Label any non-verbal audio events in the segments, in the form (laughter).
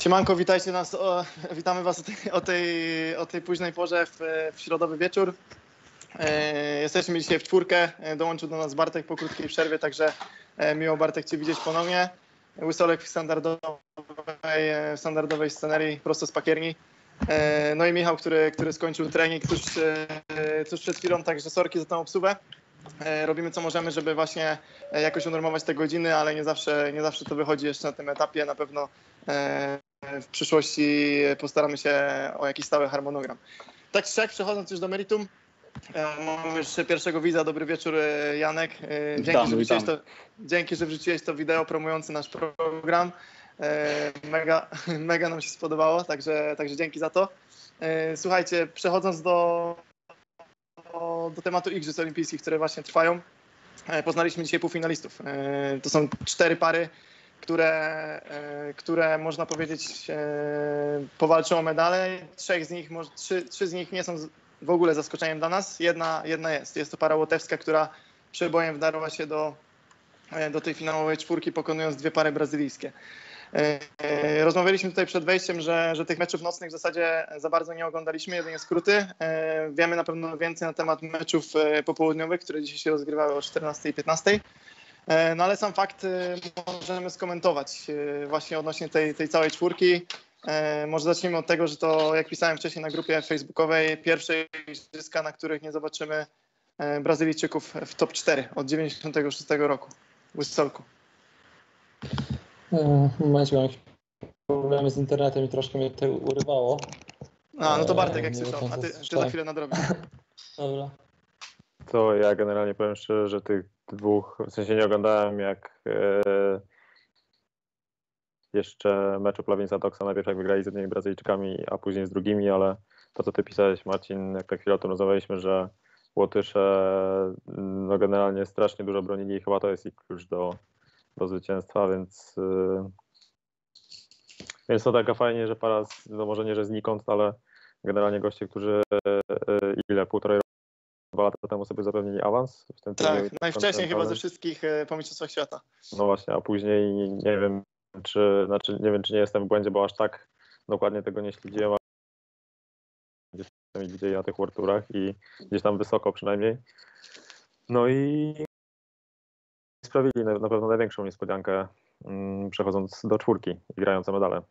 Siemanko, witajcie nas, o, (laughs) witamy Was o tej, o tej, o tej późnej porze w, w środowy wieczór. E, jesteśmy dzisiaj w czwórkę, e, dołączył do nas Bartek po krótkiej przerwie, także e, miło Bartek Cię widzieć ponownie. Łysolek w standardowej, e, w standardowej scenerii prosto z pakierni. E, No i Michał, który, który skończył trening tuż, tuż przed chwilą, także sorki za tą obsługę. Robimy co możemy, żeby właśnie jakoś unormować te godziny, ale nie zawsze, nie zawsze to wychodzi jeszcze na tym etapie. Na pewno w przyszłości postaramy się o jakiś stały harmonogram. Tak czy siak, przechodząc już do meritum, e, mamy już pierwszego widza. Dobry wieczór, e, Janek. E, Dzięki, Witamy, że wrzuciłeś to, dzięki, że wrzuciłeś to wideo promujące nasz program. Mega, (laughs) mega nam się spodobało, także, także dzięki za to. Słuchajcie, przechodząc do, do, do tematu Igrzysk Olimpijskich, które właśnie trwają, poznaliśmy dzisiaj półfinalistów. To są cztery pary, które, e, które można powiedzieć e, powalczą o medale. Trzech z nich, może- trzy, trzy z nich nie są w ogóle zaskoczeniem dla nas. Jedna, jedna jest. Jest to para łotewska, która przebojem wdarła się do, e, do tej finałowej czwórki, pokonując dwie pary brazylijskie. Rozmawialiśmy tutaj przed wejściem, że, że tych meczów nocnych w zasadzie za bardzo nie oglądaliśmy, jedynie skróty. Wiemy na pewno więcej na temat meczów popołudniowych, które dzisiaj się rozgrywały o 14 i 15. E, No ale sam fakt e, możemy skomentować e, właśnie odnośnie tej, tej całej czwórki. E, Może zacznijmy od tego, że to, jak pisałem wcześniej na grupie facebookowej, pierwsze igrzyska, na których nie zobaczymy e, Brazylijczyków w top 4 od 96 roku. W momencie miałem jakieś problemy z internetem i troszkę mnie tutaj urywało. A, no to Bartek jak słyszał, a ty, ty za chwilę nadrobisz. (laughs) Dobra. To ja generalnie powiem szczerze, że tych dwóch, w sensie nie oglądałem jak e, jeszcze meczu Plawinsa Doksa, najpierw jak wygrali z jednymi Brazylijczykami, a później z drugimi, ale to co ty pisałeś Marcin, jak tak chwilę o tym rozmawialiśmy, że Łotysze no generalnie strasznie dużo bronili i chyba to jest ich klucz do, do zwycięstwa, więc e, więc to taka fajnie, że para, no może nie, że znikąd, ale generalnie goście, którzy e, ile, półtorej dwa lata temu sobie zapewnili awans w tym Tak, najwcześniej chyba ze wszystkich e, po Mistrzostwach Świata. No właśnie, a później nie wiem, czy znaczy nie wiem, czy nie jestem w błędzie, bo aż tak dokładnie tego nie śledziłem, gdzieś tam widzieli na tych World Tourach i gdzieś tam wysoko przynajmniej. No i sprawili na, na pewno największą niespodziankę mm, przechodząc do czwórki i grając o medale.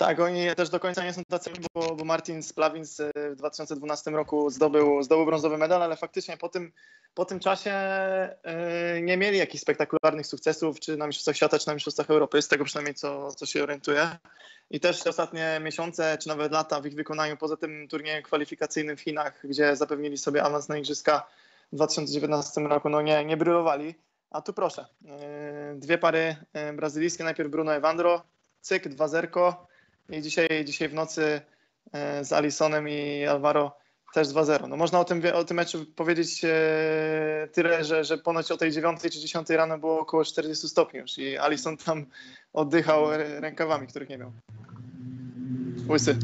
Tak, oni też do końca nie są tacy, bo, bo Martin Splavins e, w 2012 roku zdobył, zdobył brązowy medal, ale faktycznie po tym, po tym czasie e, nie mieli jakichś spektakularnych sukcesów, czy na Mistrzostwach Świata, czy na Mistrzostwach Europy, z tego przynajmniej co, co się orientuję. I też te ostatnie miesiące, czy nawet lata w ich wykonaniu, poza tym turniejem kwalifikacyjnym w Chinach, gdzie zapewnili sobie awans na Igrzyska w 2019 roku, no nie, nie brylowali. A tu proszę, e, dwie pary e, brazylijskie, najpierw Bruno Evandro, cyk, dwa zerko, i dzisiaj, dzisiaj w nocy e, z Alisonem i Alvaro też 2-0. No można o tym, o tym meczu powiedzieć e, tyle, że, że ponoć o tej 9 czy 10 rano było około 40 stopni już i Alison tam oddychał rękawami, których nie miał. Łysy.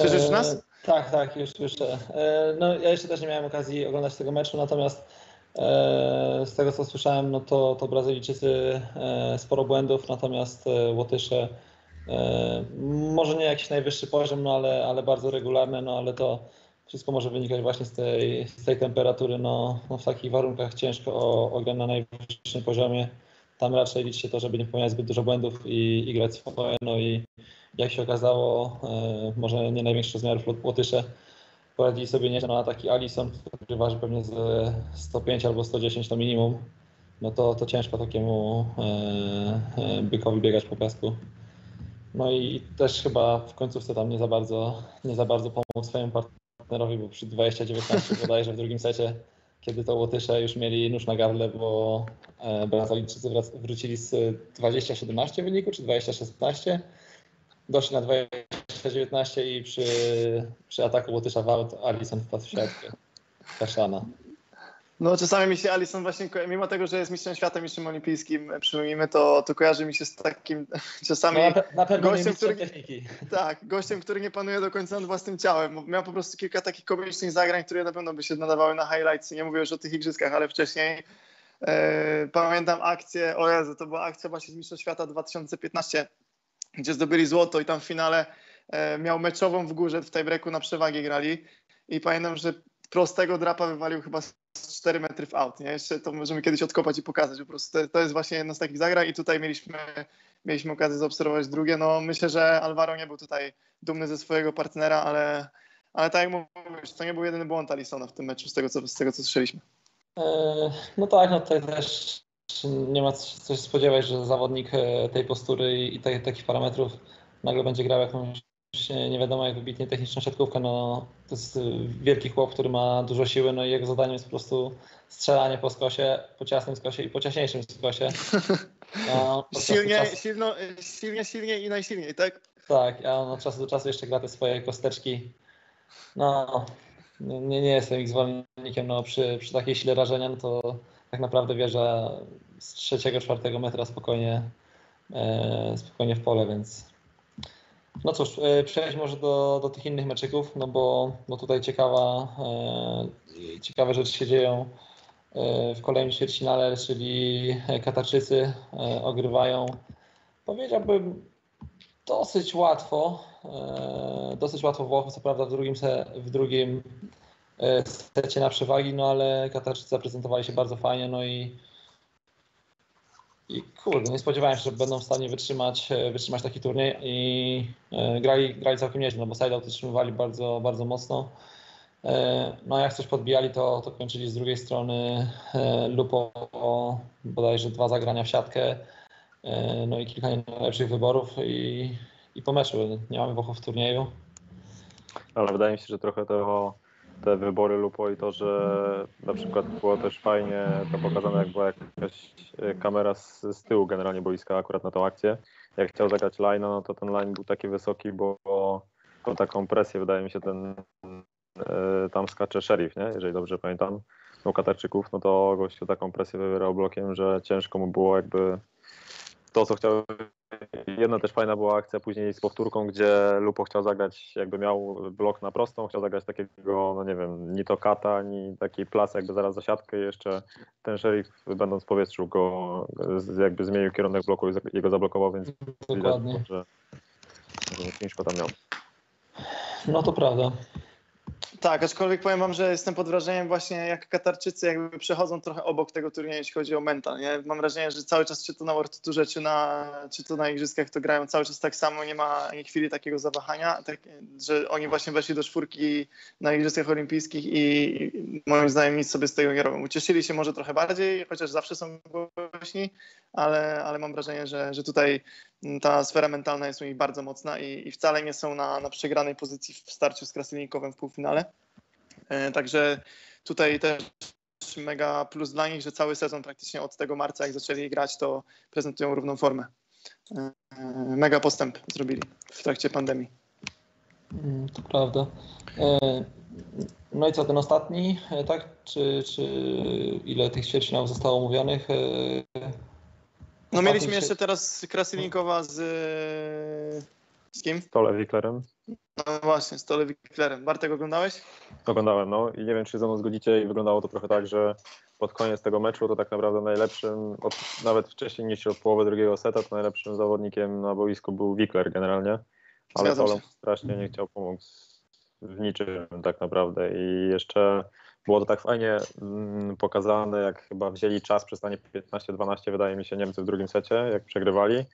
Słyszysz nas? Tak, tak, już słyszę. E, no, ja jeszcze też nie miałem okazji oglądać tego meczu, natomiast e, z tego co słyszałem, no to, to Brazylijczycy e, sporo błędów, natomiast e, Łotysze e, może nie jakiś najwyższy poziom, no ale, ale bardzo regularne, no ale to wszystko może wynikać właśnie z tej, z tej temperatury, no, no w takich warunkach ciężko o, o grę na najwyższym poziomie. Tam raczej liczy się to, żeby nie popełniać zbyt dużo błędów i, i grać swoje, no i jak się okazało, e, może nie największy rozmiarów Łot- Łotysze poradzili sobie nieźle, no a taki Alison, który waży pewnie ze 105 albo 110 to minimum, no to, to ciężko takiemu e, e, bykowi biegać po piasku. No i też chyba w końcówce tam nie za bardzo, nie za bardzo pomógł swojemu partnerowi, bo przy 20-19 (laughs) bodajże w drugim secie, kiedy to Łotysze już mieli nóż na gardle, bo e, Brazylijczycy wrócili z 20-17 wyniku, czy 20-16, doszli na 20-19 i przy, przy ataku Łotysza w aut Alison wpadł w siatkę. Kaszana. No czasami mi się Alison właśnie, mimo tego, że jest mistrzem świata, mistrzem olimpijskim, przyjmijmy to, to kojarzy mi się z takim (laughs) czasami... No, na, pe- na gościem, który- techniki. (laughs) Tak, gościem, który nie panuje do końca nad własnym ciałem. Miał po prostu kilka takich komicznych zagrań, które na pewno by się nadawały na highlights. Nie mówię już o tych igrzyskach, ale wcześniej. E, pamiętam akcję, o Jezu, to była akcja właśnie z Mistrzostw Świata 2015, gdzie zdobyli złoto i tam w finale e, miał meczową w górze, w tej breaku na przewagi grali i pamiętam, że prostego drapa wywalił chyba 4 metry w aut, nie? Jeszcze to możemy kiedyś odkopać i pokazać po prostu. To, to jest właśnie jedna z takich zagrań i tutaj mieliśmy, mieliśmy okazję zaobserwować drugie. No myślę, że Alvaro nie był tutaj dumny ze swojego partnera, ale, ale tak jak mówisz, to nie był jedyny błąd Alisona w tym meczu, z tego co, z tego, co słyszeliśmy. E, no tak, no tutaj też nie ma co się spodziewać, że zawodnik e, tej postury i takich parametrów nagle będzie grał jakąś nie wiadomo jak wybitnie techniczną siatkówkę. No, to jest wielki chłop, który ma dużo siły, no i jego zadaniem jest po prostu strzelanie po skosie, po ciasnym skosie i po ciaśniejszym skosie. (laughs) No, silnie, czasu... silno, silnie, silnie i najsilniej, tak? Tak, a on od czasu do czasu jeszcze gra te swoje kosteczki. No, nie, nie jestem ich zwolennikiem, no przy, przy takiej sile rażenia, no to tak naprawdę wierzę z trzeciego, czwartego metra spokojnie, e, spokojnie w pole, więc no cóż, e, przejdź może do, do tych innych meczyków, no bo, bo tutaj ciekawa, e, ciekawe rzeczy się dzieją e, w kolejnym ćwierćfinale, czyli Katarczycy ogrywają, powiedziałbym, dosyć łatwo, dosyć łatwo Włochów, co prawda w drugim, se, w drugim secie na przewagi, no ale Katarczycy zaprezentowali się bardzo fajnie, no i i kurde, nie spodziewałem się, że będą w stanie wytrzymać, e, wytrzymać taki turniej i e, grali, grali całkiem nieźle, no bo sideout utrzymywali bardzo, bardzo mocno. E, no jak coś podbijali, to, to kończyli z drugiej strony Lupo bodajże dwa zagrania w siatkę, no i kilka najlepszych wyborów i, i po meczu nie mamy Włochów w turnieju. Ale wydaje mi się, że trochę to te wybory Lupo i to, że na przykład było też fajnie to pokazane, jak była jakaś e, kamera z, z tyłu generalnie boiska akurat na tą akcję. Jak chciał zagrać line, no to ten line był taki wysoki, bo, bo taką presję wydaje mi się ten e, tam skacze Sheriff, nie? jeżeli dobrze pamiętam, u Katarczyków, no to gościu taką presję wywierał blokiem, że ciężko mu było jakby to, co chciał Jedna też fajna była akcja później z powtórką, gdzie Lupo chciał zagrać, jakby miał blok na prostą, chciał zagrać takiego, no nie wiem, ni to kata, ni taki plas jakby zaraz za siatkę i jeszcze ten szerif będąc w powietrzu go jakby zmienił kierunek bloku i go zablokował, więc Dokładnie. widać, że, że ciężko tam miał. No to prawda. Tak, aczkolwiek powiem wam, że jestem pod wrażeniem właśnie jak Katarczycy jakby przechodzą trochę obok tego turnieju, jeśli chodzi o mental. Nie? Mam wrażenie, że cały czas czy to na World Tourze, czy, na, czy to na Igrzyskach to grają cały czas tak samo, nie ma ani chwili takiego zawahania, tak, że oni właśnie weszli do czwórki na Igrzyskach Olimpijskich i moim zdaniem nic sobie z tego nie robią. Ucieszyli się może trochę bardziej, chociaż zawsze są głośni, ale, ale mam wrażenie, że, że tutaj ta sfera mentalna jest u nich bardzo mocna i, i wcale nie są na, na przegranej pozycji w starciu z Krasilnikowem w półfinale. E, także tutaj też mega plus dla nich, że cały sezon praktycznie od tego marca, jak zaczęli grać, to prezentują równą formę. E, mega postęp zrobili w trakcie pandemii. Mm, to prawda. E, no i co, ten ostatni, tak? Czy, czy ile tych ćwierćfinałów zostało omówionych? No mieliśmy jeszcze teraz Krasilnikowa z, z kim? Stole Wiklerem. No właśnie, z Tole Wiklerem. Bartek oglądałeś? Oglądałem, no i nie wiem, czy ze mną zgodzicie i wyglądało to trochę tak, że pod koniec tego meczu to tak naprawdę najlepszym, od, nawet wcześniej niż od połowy drugiego seta, to najlepszym zawodnikiem na boisku był Wikler generalnie, ale Tole strasznie nie chciał pomóc w niczym tak naprawdę i jeszcze było to tak fajnie mm, pokazane, jak chyba wzięli czas przez stanie 15-12, wydaje mi się, Niemcy w drugim secie, jak przegrywali.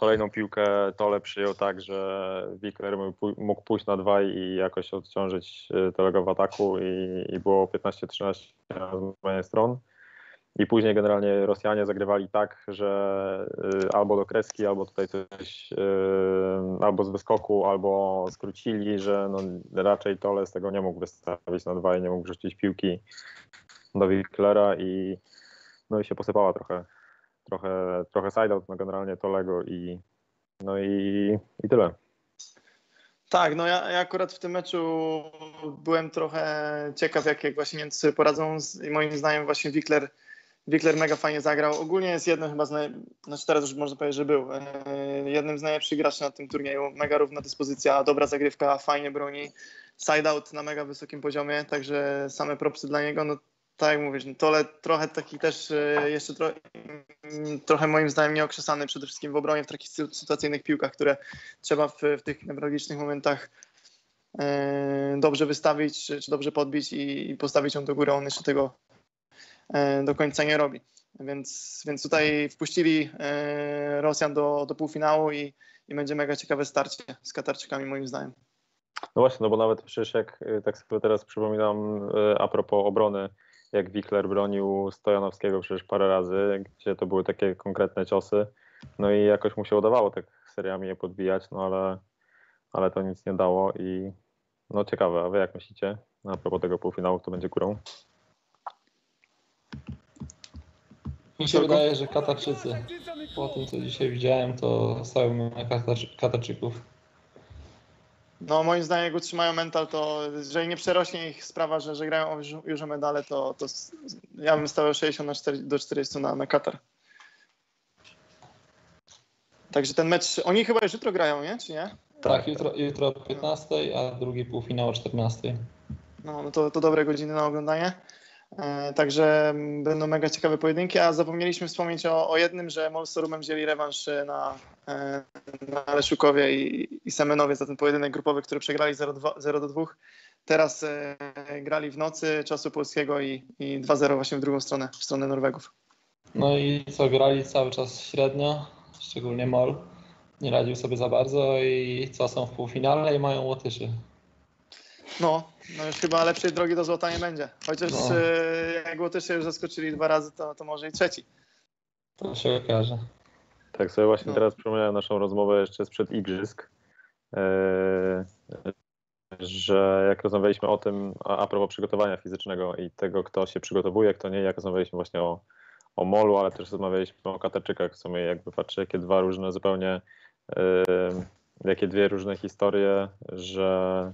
Kolejną piłkę Tole przyjął tak, że Wikler mógł pójść na dwa i jakoś odciążyć e, Tolego w ataku i, i było 15-13 na zmianie stron. I później generalnie Rosjanie zagrywali tak, że y, albo do kreski, albo tutaj coś, y, albo z wyskoku, albo skrócili, że no raczej Tole z tego nie mógł wystawić na dwa i nie mógł rzucić piłki do Wicklera i no i się posypała trochę, trochę, trochę side-out no generalnie Tolego i no i, i tyle. Tak, no ja, ja, akurat w tym meczu byłem trochę ciekaw, jak, jak właśnie Niemcy poradzą i moim zdaniem właśnie Wickler Wickler mega fajnie zagrał. Ogólnie jest jednym chyba z naj... znaczy teraz już można powiedzieć, że był e, jednym z najlepszych graczy na tym turnieju. Mega równa dyspozycja, dobra zagrywka, fajnie broni. Side out na mega wysokim poziomie, także same propsy dla niego. No, tak mówisz, no Tole trochę taki też e, jeszcze tro, mm, trochę moim zdaniem nieokrzesany przede wszystkim w obronie w takich sy- sytuacyjnych piłkach, które trzeba w, w tych newralgicznych momentach e, dobrze wystawić, czy, czy dobrze podbić i, i postawić ją do góry. On jeszcze tego e, do końca nie robi. Więc, więc tutaj wpuścili e, Rosjan do, do półfinału i, i będzie mega ciekawe starcie z Katarczykami moim zdaniem. No właśnie, no bo nawet przecież jak y, tak sobie teraz przypominam y, a propos obrony, jak Wickler bronił Stojanowskiego przecież parę razy, gdzie to były takie konkretne ciosy, no i jakoś mu się udawało tak seriami je podbijać, no ale, ale to nic nie dało i no ciekawe, a wy jak myślicie a propos tego półfinału, kto będzie górą? Mi się wydaje, że Katarczycy. Po tym, co dzisiaj widziałem, to stawiam na Katarczy- Katarczyków. No moim zdaniem jak utrzymają mental, to jeżeli nie przerośnie ich sprawa, że, że grają już, już o medale, to, to ja bym stawiał 60 na 4, do 40 na, na Katar. Także ten mecz, oni chyba już jutro grają, nie? Czy nie? Tak, jutro, jutro o 15, a drugi półfinał o 14. No, no to, to dobre godziny na oglądanie. E, także mm, będą mega ciekawe pojedynki, a zapomnieliśmy wspomnieć o, o jednym, że Mol z wzięli rewanż na, e, na Leszukowie i, i Semenowie za ten pojedynek grupowy, który przegrali 0 do 2. Teraz e, grali w nocy czasu polskiego i, i 2-0 właśnie w drugą stronę, w stronę Norwegów. No i co, grali cały czas średnio, szczególnie Mol. Nie radził sobie za bardzo i co, są w półfinale i mają Łotyszy. No, no już chyba lepszej drogi do złota nie będzie. Chociaż No. e, jak już zaskoczyli dwa razy, to, to może i trzeci. To się okaże. Tak sobie właśnie No. teraz przypomniałem naszą rozmowę jeszcze sprzed igrzysk, e, że jak rozmawialiśmy o tym, a, a propos przygotowania fizycznego i tego, kto się przygotowuje, kto nie, jak rozmawialiśmy właśnie o, o molu, ale też rozmawialiśmy o Katarczykach, w sumie jakby patrzę, jakie dwa różne zupełnie, e, jakie dwie różne historie, że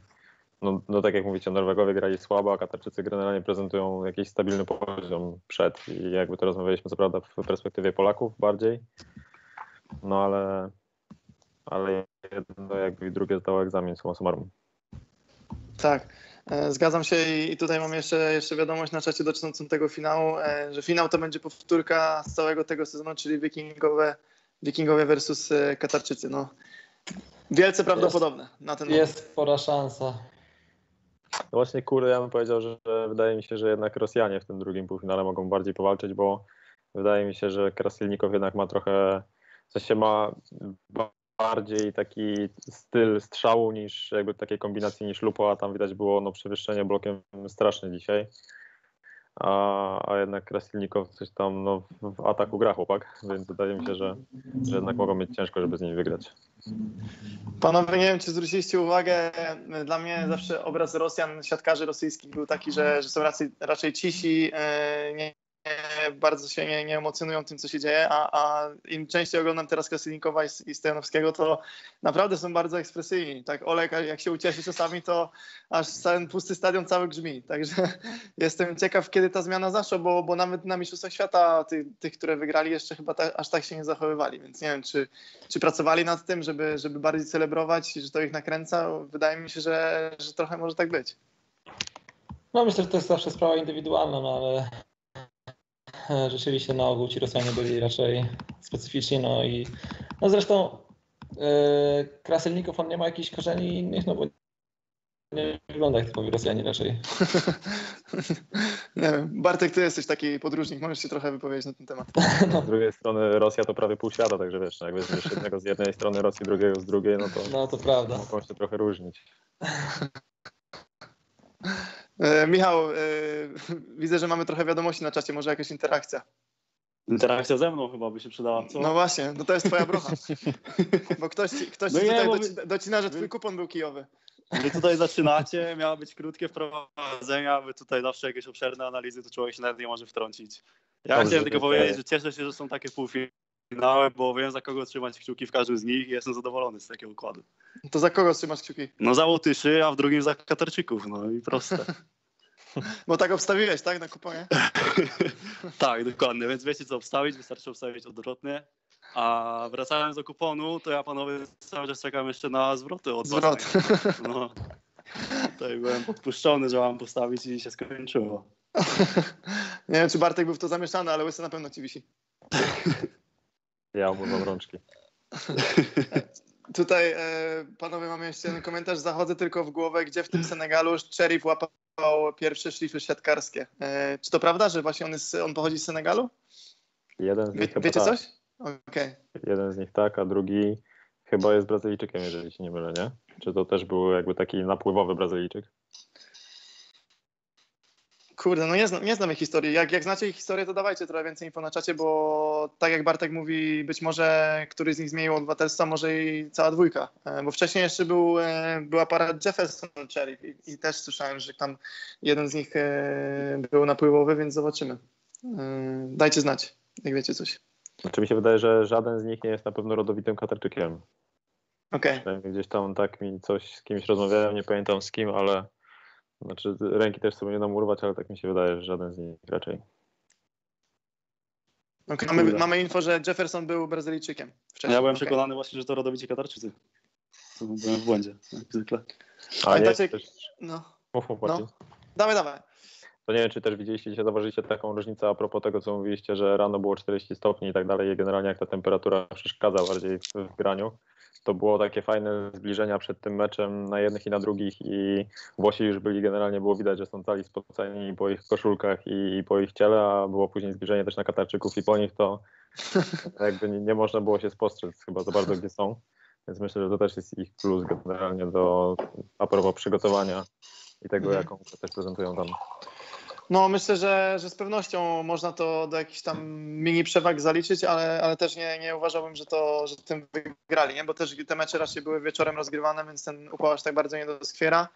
no, no tak jak mówicie, Norwegowie grali słabo, a Katarczycy generalnie prezentują jakiś stabilny poziom przed i jakby to rozmawialiśmy co prawda w perspektywie Polaków bardziej, no ale, ale jedno jakby i drugie zdało egzamin summa summarum. Tak, e, zgadzam się i tutaj mam jeszcze, jeszcze wiadomość na czacie dotyczącą tego finału, e, że finał to będzie powtórka z całego tego sezonu, czyli wikingowe, wikingowie versus e, Katarczycy. No, wielce prawdopodobne na ten moment. Jest spora szansa. No właśnie kurde, ja bym powiedział, że, że wydaje mi się, że jednak Rosjanie w tym drugim półfinale mogą bardziej powalczyć, bo wydaje mi się, że Krasilnikow jednak ma trochę, w sensie ma ba- bardziej taki styl strzału niż jakby takiej kombinacji niż Lupo, a tam widać było no, przewyższenie blokiem straszne dzisiaj. A, a jednak Krasilnikow coś tam no, w- ataku gra chłopak, więc wydaje mi się, że, że jednak mogą mieć ciężko, żeby z nimi wygrać. Panowie, nie wiem, czy zwróciliście uwagę, dla mnie zawsze obraz Rosjan, siatkarzy rosyjskich był taki, że, że są raczej, raczej cisi, e, nie, bardzo się nie, nie emocjonują tym, co się dzieje, a, a im częściej oglądam teraz Krasilnikowa i, i Stojanowskiego, to naprawdę są bardzo ekspresyjni. Tak, Olek, jak się ucieszy czasami, to aż ten pusty stadion cały grzmi. Także (laughs) jestem ciekaw, kiedy ta zmiana zaszła, bo, bo nawet na Mistrzostwach Świata tych, które wygrali, jeszcze chyba ta, aż tak się nie zachowywali, więc nie wiem, czy, czy pracowali nad tym, żeby, żeby bardziej celebrować, że to ich nakręca? Wydaje mi się, że, że trochę może tak być. No myślę, że to jest zawsze sprawa indywidualna, no ale (laughs) rzeczywiście na ogół ci Rosjanie byli raczej specyficzni, no i no zresztą Kraselnikow on nie ma jakichś korzeni innych, no bo nie wygląda jak typowi Rosjanie raczej. (laughs) nie wiem. Bartek, ty jesteś taki podróżnik, możesz się trochę wypowiedzieć na ten temat. (laughs) Z drugiej strony Rosja to prawie pół świata, także wiesz, no jak weźmiesz jednego z jednej strony Rosji, drugiego z drugiej, no to No to prawda. mogą się trochę różnić. E, Michał, e, (laughs) widzę, że mamy trochę wiadomości na czacie, może jakaś interakcja. Interakcja ze mną chyba by się przydała, co? No właśnie, no to jest twoja brocha. (laughs) Bo ktoś, ci- ktoś No tutaj bo doci- docina, że twój kupon był kijowy. Wy tutaj zaczynacie, miało być krótkie wprowadzenia, wy tutaj zawsze jakieś obszerne analizy, to człowiek się nawet nie może wtrącić. Ja Dobrze, chciałem tylko powiedzieć, że cieszę się, że są takie półfinały, bo wiem za kogo trzymać kciuki w każdym z nich i jestem zadowolony z takiego układu. To za kogo trzymasz kciuki? No za Łotyszy, a w drugim za Katarczyków, no i proste. (laughs) Bo tak obstawiłeś, tak, na kuponie? (laughs) tak, dokładnie, więc wiecie co obstawić, wystarczy obstawić odwrotnie. A wracając do kuponu, to ja panowie cały czas czekam jeszcze na zwroty od was. Zwrot. No. (laughs) Tutaj byłem podpuszczony, że mam postawić i się skończyło. Nie wiem, czy Bartek był w to zamieszany, ale łysy na pewno ci wisi. Ja mu rączki. (laughs) Tutaj e, panowie mamy jeszcze jeden komentarz. Zachodzę tylko w głowę, gdzie w tym Senegalu Cherif łapał pierwsze szlify siatkarskie. E, czy to prawda, że właśnie on, jest, on pochodzi z Senegalu? Jeden z Wie, nich chyba wiecie tak. coś? Okej. Jeden z nich tak, a drugi chyba jest Brazylijczykiem, jeżeli się nie mylę, nie? Czy to też był jakby taki napływowy Brazylijczyk? Kurde, no nie znam, nie znam ich historii. Jak, jak znacie ich historię, to dawajcie trochę więcej info na czacie, bo tak jak Bartek mówi, być może któryś z nich zmienił obywatelstwo, może i cała dwójka. E, Bo wcześniej jeszcze był, e, był aparat Jefferson Cherry i, i też słyszałem, że tam jeden z nich e, był napływowy, więc zobaczymy. Dajcie znać, jak wiecie coś. Znaczy mi się wydaje, że żaden z nich nie jest na pewno rodowitym Katarczykiem. Okej. Przynajmniej Gdzieś tam tak mi coś z kimś rozmawiałem, nie pamiętam z kim, ale znaczy ręki też sobie nie dam urwać, ale tak mi się wydaje, że żaden z nich raczej. Okay. Mamy, mamy info, że Jefferson był Brazylijczykiem. Wcześniej. Ja byłem Okej. przekonany właśnie, że to rodowici Katarczycy. To byłem w błędzie, jak zwykle. A nie, Pamiętacie- też, No, mów, mów, no. Dawaj, dawaj. To nie wiem, czy też widzieliście, dzisiaj zauważyliście taką różnicę a propos tego, co mówiliście, że rano było 40 stopni i tak dalej i generalnie jak ta temperatura przeszkadza bardziej w graniu, to było takie fajne zbliżenia przed tym meczem na jednych i na drugich i Włosi już byli generalnie, było widać, że są cali spoceni po ich koszulkach i, i po ich ciele, a było później zbliżenie też na Katarczyków i po nich to (laughs) jakby nie, nie można było się spostrzec chyba za bardzo, gdzie są. Więc myślę, że to też jest ich plus generalnie do a propos przygotowania i tego, Mhm. jaką też prezentują tam. No, myślę, że, że z pewnością można to do jakichś tam mini przewag zaliczyć, ale, ale też nie, nie uważałbym, że to że tym wygrali, nie? bo też te mecze raczej były wieczorem rozgrywane, więc ten upał aż tak bardzo nie doskwiera.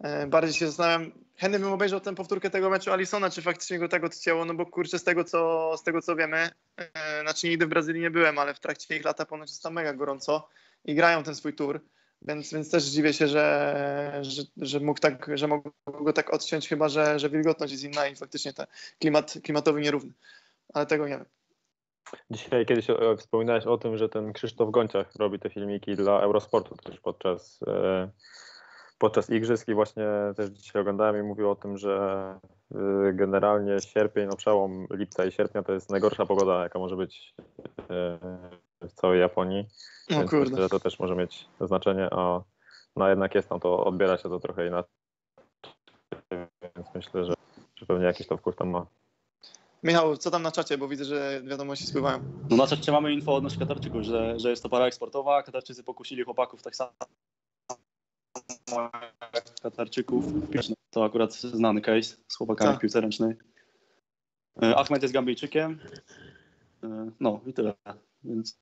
E, Bardziej się zastanawiam, chętnie bym obejrzał tę powtórkę tego meczu Alisona, czy faktycznie go tak odcięło, no bo kurczę, z tego co, z tego co wiemy, e, znaczy nigdy w Brazylii nie byłem, ale w trakcie ich lata ponoć jest tam mega gorąco i grają ten swój tour. Więc, więc też dziwię się, że, że, że mógł tak, że mógł go tak odciąć, chyba że, że wilgotność jest inna i faktycznie ten klimat klimatowy nierówny. Ale tego nie wiem. Dzisiaj kiedyś e, wspominałeś o tym, że ten Krzysztof Gonciach robi te filmiki dla Eurosportu też podczas, e, podczas igrzysk i właśnie też dzisiaj oglądałem i mówił o tym, że e, generalnie sierpień, no przełom lipca i sierpnia to jest najgorsza pogoda, jaka może być w całej Japonii. O Więc kurde. myślę, że to też może mieć znaczenie, a no jednak jest tam to, odbiera się to trochę inaczej. Więc myślę, że, że pewnie jakiś to wpływ tam ma. Michał, co tam na czacie, bo widzę, że wiadomości spływają. No na czacie mamy info odnośnie Katarczyków, że, że jest to para eksportowa. Katarczycy pokusili chłopaków tak samo jak Katarczyków. To akurat znany case z chłopakami Tak. w piłce ręcznej. E, Ahmed jest Gambijczykiem. E, No i tyle. Więc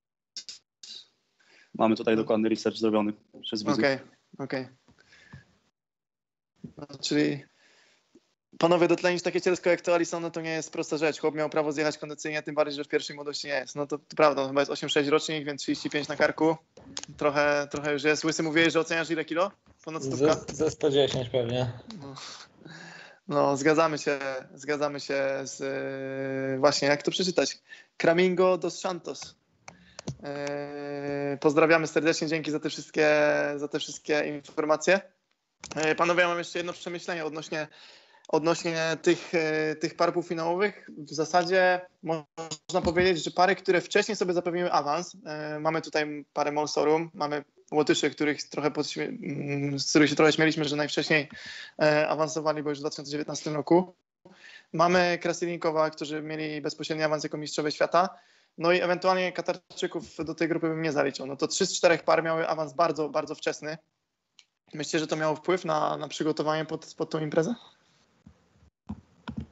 mamy tutaj dokładny research zrobiony przez widzów. Okej, okej. No, czyli panowie dotlenić takie cielsko jak to Alisona to nie jest prosta rzecz. Chłop miał prawo zjechać kondycyjnie, tym bardziej, że w pierwszej młodości nie jest. No to, to prawda, on chyba jest 8-6 rocznik, więc 35 na karku. Trochę, trochę już jest. Łysy mówiłeś, że oceniasz ile kilo? Ponad stówka? Ze, ze 110 pewnie. No, no zgadzamy się, zgadzamy się z yy, właśnie, jak to przeczytać? Cramingo dos Santos. Yy, pozdrawiamy serdecznie, dzięki za te wszystkie, za te wszystkie informacje. Yy, panowie, ja mam jeszcze jedno przemyślenie odnośnie, odnośnie tych, yy, tych par półfinałowych. W zasadzie można powiedzieć, że pary, które wcześniej sobie zapewniły awans, mamy tutaj parę Molsorum, mamy Łotyszy, których trochę mm, z których się trochę śmieliśmy, że najwcześniej awansowali, bo już w 2019 roku. Mamy Krasilnikowa, którzy mieli bezpośredni awans jako mistrzowie świata. No i ewentualnie Katarczyków do tej grupy bym nie zaliczył. No to trzy z czterech par miały awans bardzo, bardzo wczesny. Myślicie, że to miało wpływ na, na przygotowanie pod, pod tą imprezę?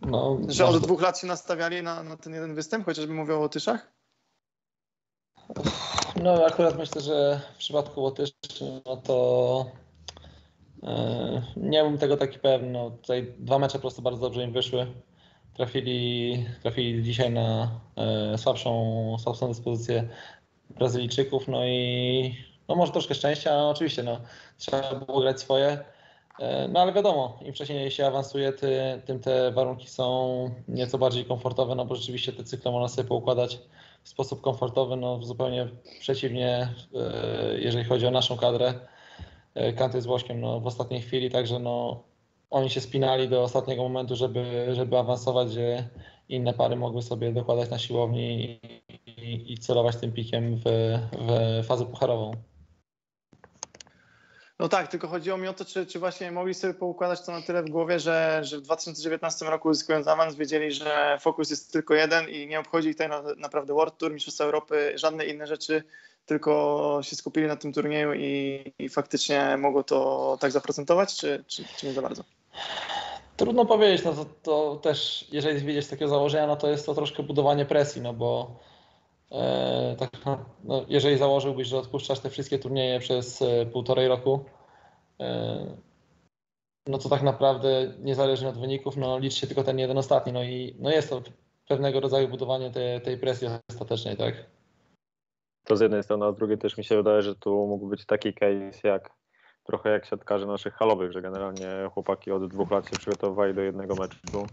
No, Że od dwóch lat się nastawiali na, na ten jeden występ, chociażby mówią o Łotyszach? No akurat myślę, że w przypadku Łotyszy, no to e, nie byłem tego taki pewny. No, tutaj dwa mecze po prostu bardzo dobrze im wyszły. Trafili, trafili dzisiaj na e, słabszą, słabszą dyspozycję Brazylijczyków, no i no może troszkę szczęścia, oczywiście no, trzeba było grać swoje. E, No ale wiadomo, im wcześniej się awansuje, ty, tym te warunki są nieco bardziej komfortowe, no bo rzeczywiście te cykle można sobie poukładać w sposób komfortowy, no zupełnie przeciwnie, e, jeżeli chodzi o naszą kadrę. Kanty z Łośkiem no, w ostatniej chwili, także no, oni się spinali do ostatniego momentu, żeby, żeby awansować, gdzie inne pary mogły sobie dokładać na siłowni i, i celować tym pikiem w, w fazę pucharową. No tak, tylko chodziło mi o to, czy, czy właśnie mogli sobie poukładać to na tyle w głowie, że, że w 2019 roku uzyskując awans wiedzieli, że fokus jest tylko jeden i nie obchodzi ich tak na, naprawdę World Tour, Mistrzostwa Europy, żadne inne rzeczy, tylko się skupili na tym turnieju i, i faktycznie mogło to tak zaprocentować, czy, czy, czy nie za bardzo? Trudno powiedzieć, no to, to też, jeżeli widzieć takiego założenia, no to jest to troszkę budowanie presji, no bo e, tak, no, jeżeli założyłbyś, że odpuszczasz te wszystkie turnieje przez e, półtorej roku, e, no to tak naprawdę niezależnie od wyników, no liczy się tylko ten jeden ostatni, no i no jest to pewnego rodzaju budowanie te, tej presji ostatecznej, tak? To z jednej strony, a z drugiej też mi się wydaje, że tu mógł być taki case jak trochę jak siatkarze naszych halowych, że generalnie chłopaki od dwóch lat się przygotowywali do jednego meczu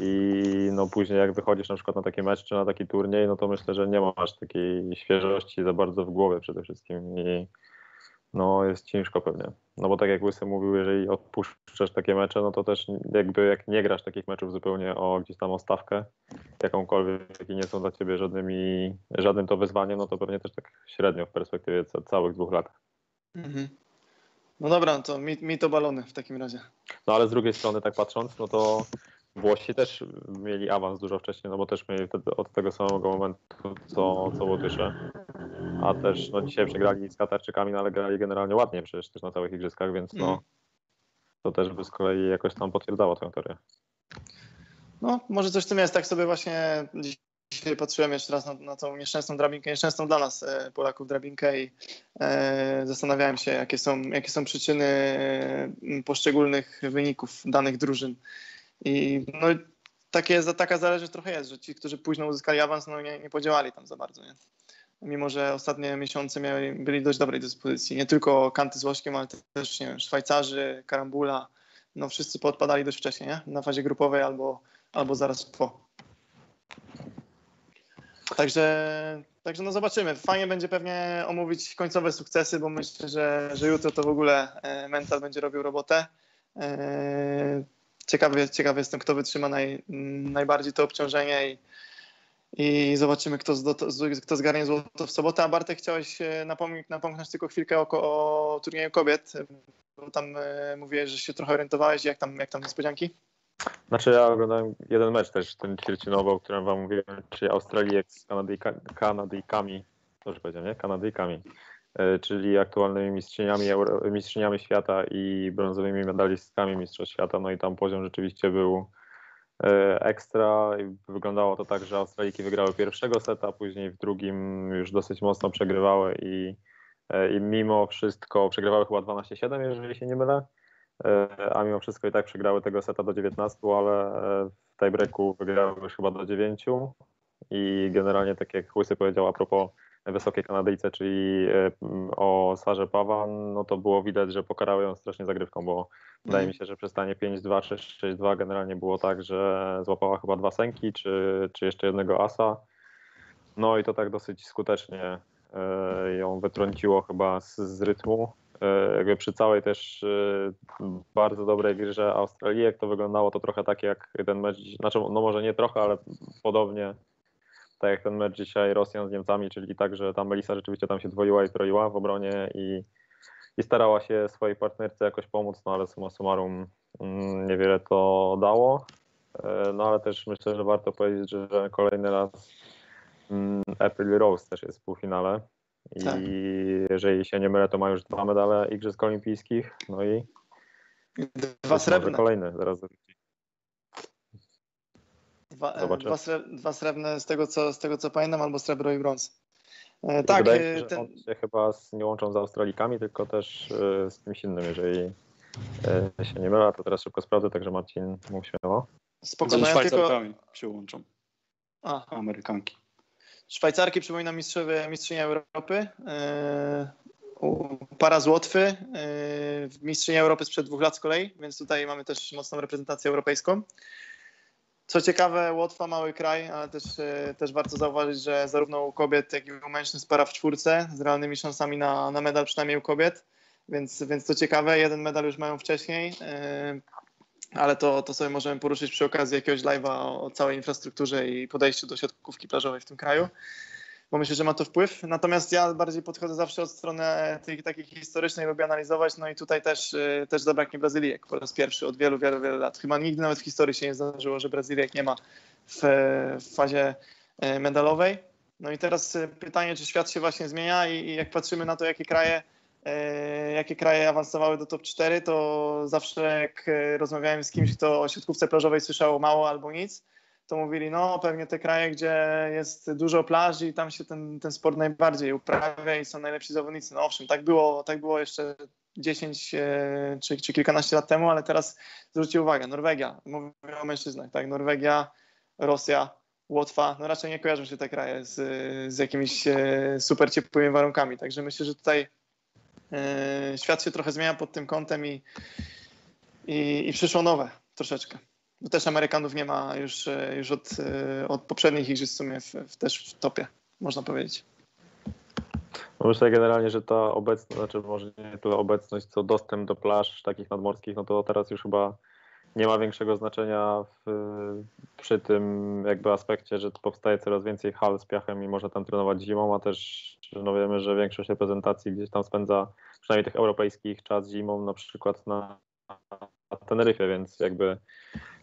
i no później jak wychodzisz na przykład na taki mecz czy na taki turniej, no to myślę, że nie masz takiej świeżości za bardzo w głowie przede wszystkim i no jest ciężko pewnie. No bo tak jak Łysy mówił, jeżeli odpuszczasz takie mecze, no to też jakby jak nie grasz takich meczów zupełnie o gdzieś tam o stawkę, jakąkolwiek i nie są dla ciebie żadnymi, żadnym to wyzwaniem, no to pewnie też tak średnio w perspektywie całych dwóch lat. Mhm. No dobra, to mi, mi to balony w takim razie. No ale z drugiej strony tak patrząc, no to Włosi też mieli awans dużo wcześniej, no bo też mieli wtedy od tego samego momentu co, co Łotysze. A też no, dzisiaj przegrali z Katarczykami, no, ale grali generalnie ładnie przecież też na całych igrzyskach, więc no mm. to też by z kolei jakoś tam potwierdzało tę teorię. No, może coś w tym jest. Tak sobie właśnie dzisiaj patrzyłem jeszcze raz na, na tą nieszczęsną drabinkę, nieszczęsną dla nas e, Polaków drabinkę i e, zastanawiałem się, jakie są, jakie są przyczyny e, poszczególnych wyników danych drużyn. I no, takie, taka zależność trochę jest, że ci, którzy późno uzyskali awans, no nie, nie podziałali tam za bardzo. Nie? Mimo, że ostatnie miesiące mieli, byli dość dobrej dyspozycji. Nie tylko Kanty z Łośkiem, ale też nie wiem, Szwajcarzy, Karambula. No wszyscy podpadali dość wcześnie, nie? na fazie grupowej albo, albo zaraz po. Także, także no zobaczymy. Fajnie będzie pewnie omówić końcowe sukcesy, bo myślę, że, że jutro to w ogóle e, mental będzie robił robotę. E, ciekawy, ciekawy jestem, kto wytrzyma naj, najbardziej to obciążenie i, i zobaczymy, kto, kto zgarnie złoto w sobotę. A Bartek, chciałeś napomnieć, napomknąć tylko chwilkę o, o turnieju kobiet, bo tam e, mówiłeś, że się trochę orientowałeś. Jak tam, jak tam niespodzianki? Znaczy ja oglądałem jeden mecz też, ten ćwierćfinałowy, o którym wam mówiłem, czyli Australii z Kanadyjka, Kanadyjkami, dobrze powiedziałem, nie? Kanadyjkami, e, czyli aktualnymi mistrzyniami, Euro, mistrzyniami świata i brązowymi medalistkami Mistrzostw Świata, no i tam poziom rzeczywiście był e, ekstra. Wyglądało to tak, że Australijki wygrały pierwszego seta, później w drugim już dosyć mocno przegrywały i, e, i mimo wszystko przegrywały chyba 12-7, jeżeli się nie mylę. E, a mimo wszystko i tak przegrały tego seta do 19, ale w tiebreaku wygrały już chyba do 9 i generalnie tak jak Łysy powiedział a propos wysokiej Kanadyjce, czyli e, o Sarze Pawan, no to było widać, że pokarały ją strasznie zagrywką, bo wydaje mi się, że przez stanie 5-2 czy 6-2 generalnie było tak, że złapała chyba dwa senki, czy, czy jeszcze jednego asa. No i to tak dosyć skutecznie ją wytrąciło chyba z, z rytmu. E, jakby przy całej też e, bardzo dobrej grze Australii, jak to wyglądało, to trochę tak jak ten mecz, znaczy no może nie trochę, ale podobnie tak jak ten mecz dzisiaj Rosjan z Niemcami, czyli tak, że tam Melisa rzeczywiście tam się dwoiła i troiła w obronie i, i starała się swojej partnerce jakoś pomóc, no ale summa summarum mm, niewiele to dało. E, no ale też myślę, że warto powiedzieć, że kolejny raz mm, April Rose też jest w półfinale i tak. jeżeli się nie mylę, to ma już dwa medale Igrzysk Olimpijskich. No i dwa srebrne. Kolejny, zaraz Dwa, e, dwa, dwa, srebrne z tego, co, z tego co pamiętam, albo srebro i brąz. E, tak, Wydaje mi się, ten... się chyba z, nie łączą z Australikami, tylko też e, z kimś innym. Jeżeli e, się nie mylę, to teraz szybko sprawdzę, także Marcin mów śmiało. Spokojnie, tylko... się łączą. Aha. Amerykanki. Szwajcarki, przypominam, mistrzowie, mistrzynia Europy. E, para z Łotwy, e, mistrzynia Europy sprzed dwóch lat z kolei, więc tutaj mamy też mocną reprezentację europejską. Co ciekawe, Łotwa mały kraj, ale też, e, też warto zauważyć, że zarówno u kobiet, jak i u mężczyzn para w czwórce z realnymi szansami na, na medal, przynajmniej u kobiet. więc, więc to ciekawe. Jeden medal już mają wcześniej, ale to, to sobie możemy poruszyć przy okazji jakiegoś live'a o, o całej infrastrukturze i podejściu do siatkówki plażowej w tym kraju bo myślę, że ma to wpływ. Natomiast ja bardziej podchodzę zawsze od strony tej takiej historycznej, lubię analizować, no i tutaj też, y, też zabraknie Brazylijek po raz pierwszy od wielu, wielu, wielu lat. Chyba nigdy nawet w historii się nie zdarzyło, że Brazylijek nie ma w, w fazie y, medalowej. No i teraz y, pytanie, czy świat się właśnie zmienia i, i jak patrzymy na to, jakie kraje jakie kraje awansowały do top 4, to zawsze jak rozmawiałem z kimś, kto o siatkówce plażowej słyszał mało albo nic, to mówili, no pewnie te kraje, gdzie jest dużo plaży i tam się ten, ten sport najbardziej uprawia i są najlepsi zawodnicy. No owszem, tak było, tak było jeszcze 10 e, czy, czy kilkanaście lat temu, ale teraz zwróćcie uwagę, Norwegia, mówię o mężczyznach, tak, Norwegia, Rosja, Łotwa, no raczej nie kojarzą się te kraje z, z jakimiś e, super ciepłymi warunkami, także myślę, że tutaj e, świat się trochę zmienia pod tym kątem i, i, i przyszło nowe troszeczkę bo też Amerykanów nie ma już, e, już od, e, od poprzednich igrzysk w sumie w, w, też w topie, można powiedzieć. No myślę generalnie, że ta obecność, znaczy może nie tyle obecność, co dostęp do plaż takich nadmorskich, no to teraz już chyba nie ma większego znaczenia w, przy tym jakby aspekcie, że powstaje coraz więcej hal z piachem i można tam trenować zimą, a też no wiemy, że większość reprezentacji gdzieś tam spędza, przynajmniej tych europejskich, czas zimą na przykład na Teneryfie, więc jakby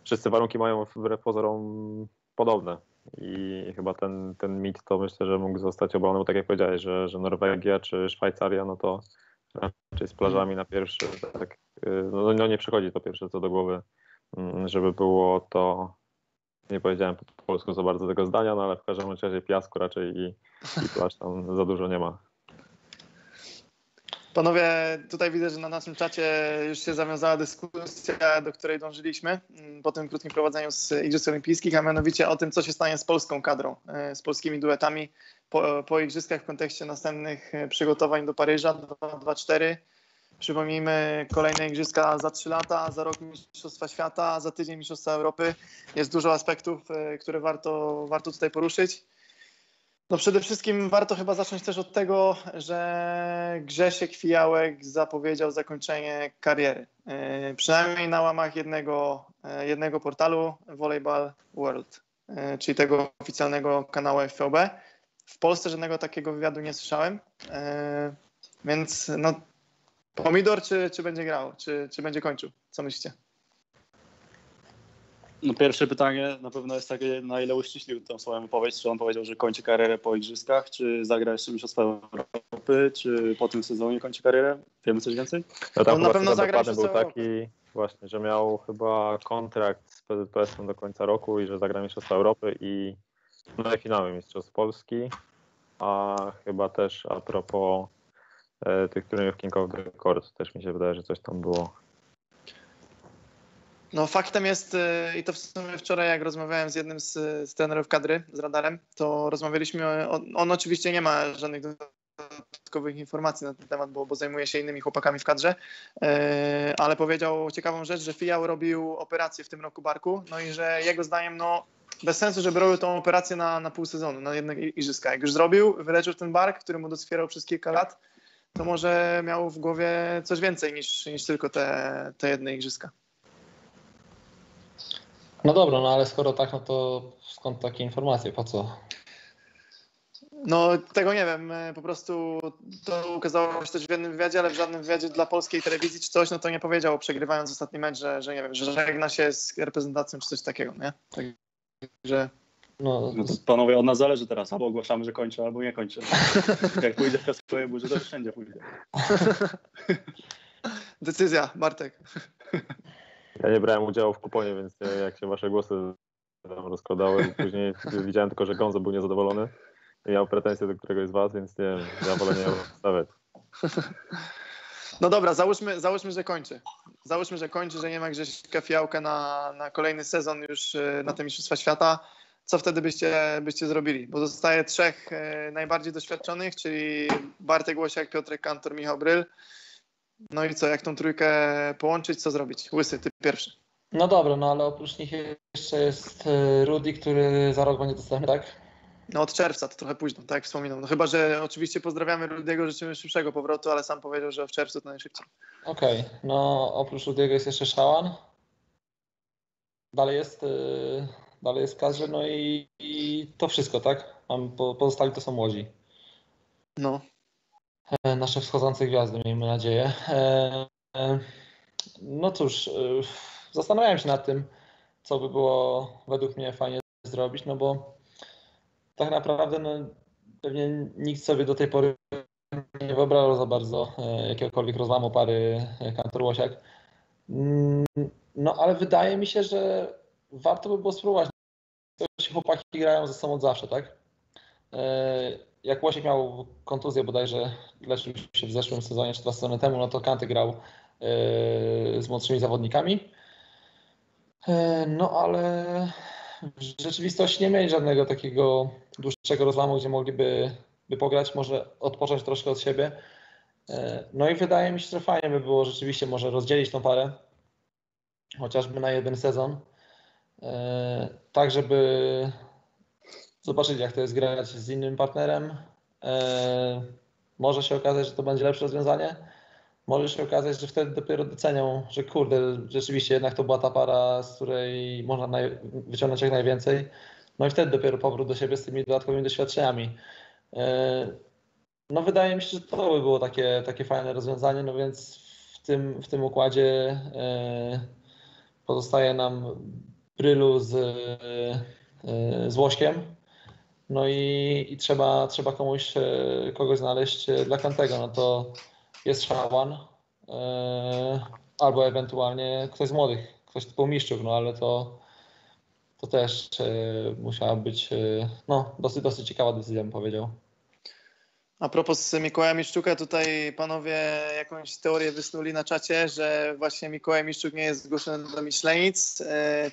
wszyscy warunki mają wbrew pozorom podobne. I chyba ten, ten mit to myślę, że mógł zostać obalony, bo tak jak powiedziałeś, że, że Norwegia czy Szwajcaria, no to raczej z plażami na pierwszy, tak, y, no, no nie przychodzi to pierwsze co do głowy, mm, żeby było to, nie powiedziałem po polsku za bardzo tego zdania, no ale w każdym razie piasku raczej i, i plaż tam za dużo nie ma. Panowie, tutaj widzę, że na naszym czacie już się zawiązała dyskusja, do której dążyliśmy mm, po tym krótkim prowadzeniu z Igrzysk Olimpijskich, a mianowicie o tym, co się stanie z polską kadrą, e, z polskimi duetami po, po Igrzyskach w kontekście następnych e, przygotowań do Paryża 2024. Przypomnijmy, kolejne Igrzyska za 3 lata, za rok Mistrzostwa Świata, za tydzień Mistrzostwa Europy. Jest dużo aspektów, e, które warto, warto tutaj poruszyć. No przede wszystkim warto chyba zacząć też od tego, że Grzesiek Fijałek zapowiedział zakończenie kariery. E, przynajmniej na łamach jednego, e, jednego portalu Volleyball World, e, czyli tego oficjalnego kanału FVB. W Polsce żadnego takiego wywiadu nie słyszałem, więc no, pomidor czy, czy będzie grał, czy, czy będzie kończył? Co myślicie? No pierwsze pytanie na pewno jest takie, na ile uściślił tą swoją wypowiedź, czy on powiedział, że kończy karierę po igrzyskach, czy zagra jeszcze Mistrzostwa Europy, czy po tym sezonie kończy karierę? Wiemy coś więcej? No tam na pewno zagra był taki właśnie, że miał chyba kontrakt z PZPS-em do końca roku i że zagra Mistrzostwa Europy i no i finały Mistrzostw Polski, a chyba też a propos e, tych turniejów King of the Court, też mi się wydaje, że coś tam było no faktem jest, y, i to w sumie wczoraj jak rozmawiałem z jednym z, z trenerów kadry, z Radarem, to rozmawialiśmy, on, on oczywiście nie ma żadnych dodatkowych informacji na ten temat, bo, bo zajmuje się innymi chłopakami w kadrze, yy, ale powiedział ciekawą rzecz, że Fijał robił operację w tym roku barku, no i że jego zdaniem no bez sensu, żeby robił tą operację na, na pół sezonu, na jedne igrzyska. Jak już zrobił, wyleczył ten bark, który mu doskwierał przez kilka lat, to może miał w głowie coś więcej niż, niż tylko te, te jedne igrzyska. No dobra, no ale skoro tak, no to skąd takie informacje? Po co? No tego nie wiem, po prostu to ukazało się też w jednym wywiadzie, ale w żadnym wywiadzie dla polskiej telewizji czy coś, no to nie powiedział, przegrywając ostatni mecz, że, że nie wiem, że żegna się z reprezentacją czy coś takiego, nie? Także... No, no to panowie, od nas zależy teraz, albo ogłaszamy, że kończę, albo nie kończę. (laughs) Jak pójdzie w swoje burzy, to wszędzie pójdzie. Decyzja, Bartek. (laughs) Ja nie brałem udziału w kuponie, więc jak się wasze głosy tam rozkładały, później (laughs) widziałem tylko, że Gonzo był niezadowolony i miał pretensje do któregoś z was, więc nie ja wolę nie stawiać. (laughs) No dobra, załóżmy, załóżmy, że kończy. Załóżmy, że kończy, że nie ma Grześka Fiałka na, na kolejny sezon już e, na te Mistrzostwa Świata. Co wtedy byście, byście zrobili? Bo zostaje trzech e, najbardziej doświadczonych, czyli Bartek Łosiak, Piotrek Kantor, Michał Bryl. No i co, jak tą trójkę połączyć, co zrobić? Łysy, ty pierwszy. No dobra, no ale oprócz nich jeszcze jest e, Rudy, który za rok będzie dostępny, tak? No od czerwca, to trochę późno, tak jak wspominam. No chyba, że oczywiście pozdrawiamy Rudiego, życzymy szybszego powrotu, ale sam powiedział, że w czerwcu to najszybciej. Okej, okay. no oprócz Rudiego jest jeszcze Szawan. Dalej jest, yy, dalej jest w kadrze, no i, i, to wszystko, tak? Mam, pozostali to są młodzi. No. E, nasze wschodzące gwiazdy, miejmy nadzieję. E, e, no cóż, zastanawiałem się nad tym, co by było według mnie fajnie zrobić, no bo tak naprawdę no, pewnie nikt sobie do tej pory nie wyobrażał za bardzo jakiegokolwiek rozłamu pary Kantor-Łosiak. Mm, no ale wydaje mi się, że warto by było spróbować. Chłopaki grają ze sobą od zawsze, tak? Jak Łosiek miał kontuzję bodajże, leczył się w zeszłym sezonie, czy dwa sezony temu, no to Kanty grał yy, z młodszymi zawodnikami. Yy, no ale w rzeczywistości nie mieli żadnego takiego dłuższego rozłamu, gdzie mogliby by pograć, może odpocząć troszkę od siebie. Yy, no i wydaje mi się, że fajnie by było rzeczywiście może rozdzielić tą parę, chociażby na jeden sezon, tak żeby zobaczyć, jak to jest grać z innym partnerem. E, może się okazać, że to będzie lepsze rozwiązanie. Może się okazać, że wtedy dopiero docenią, że kurde, rzeczywiście jednak to była ta para, z której można naj, wyciągnąć jak najwięcej. No i wtedy dopiero powrót do siebie z tymi dodatkowymi doświadczeniami. E, no wydaje mi się, że to by było takie, takie fajne rozwiązanie, no więc w tym, w tym układzie e, pozostaje nam Brylu z, z Łośkiem, no i, i trzeba, trzeba komuś, e, kogoś znaleźć e, dla Kantego. No to jest Szawan, e, albo ewentualnie ktoś z młodych, ktoś typu Miszczuk, no ale to, to też musiała być no, dosyć, dosyć ciekawa decyzja, bym powiedział. A propos Mikołaja Miszczuka, tutaj panowie jakąś teorię wysnuli na czacie, że właśnie Mikołaj Miszczuk nie jest zgłoszony do Myślenic.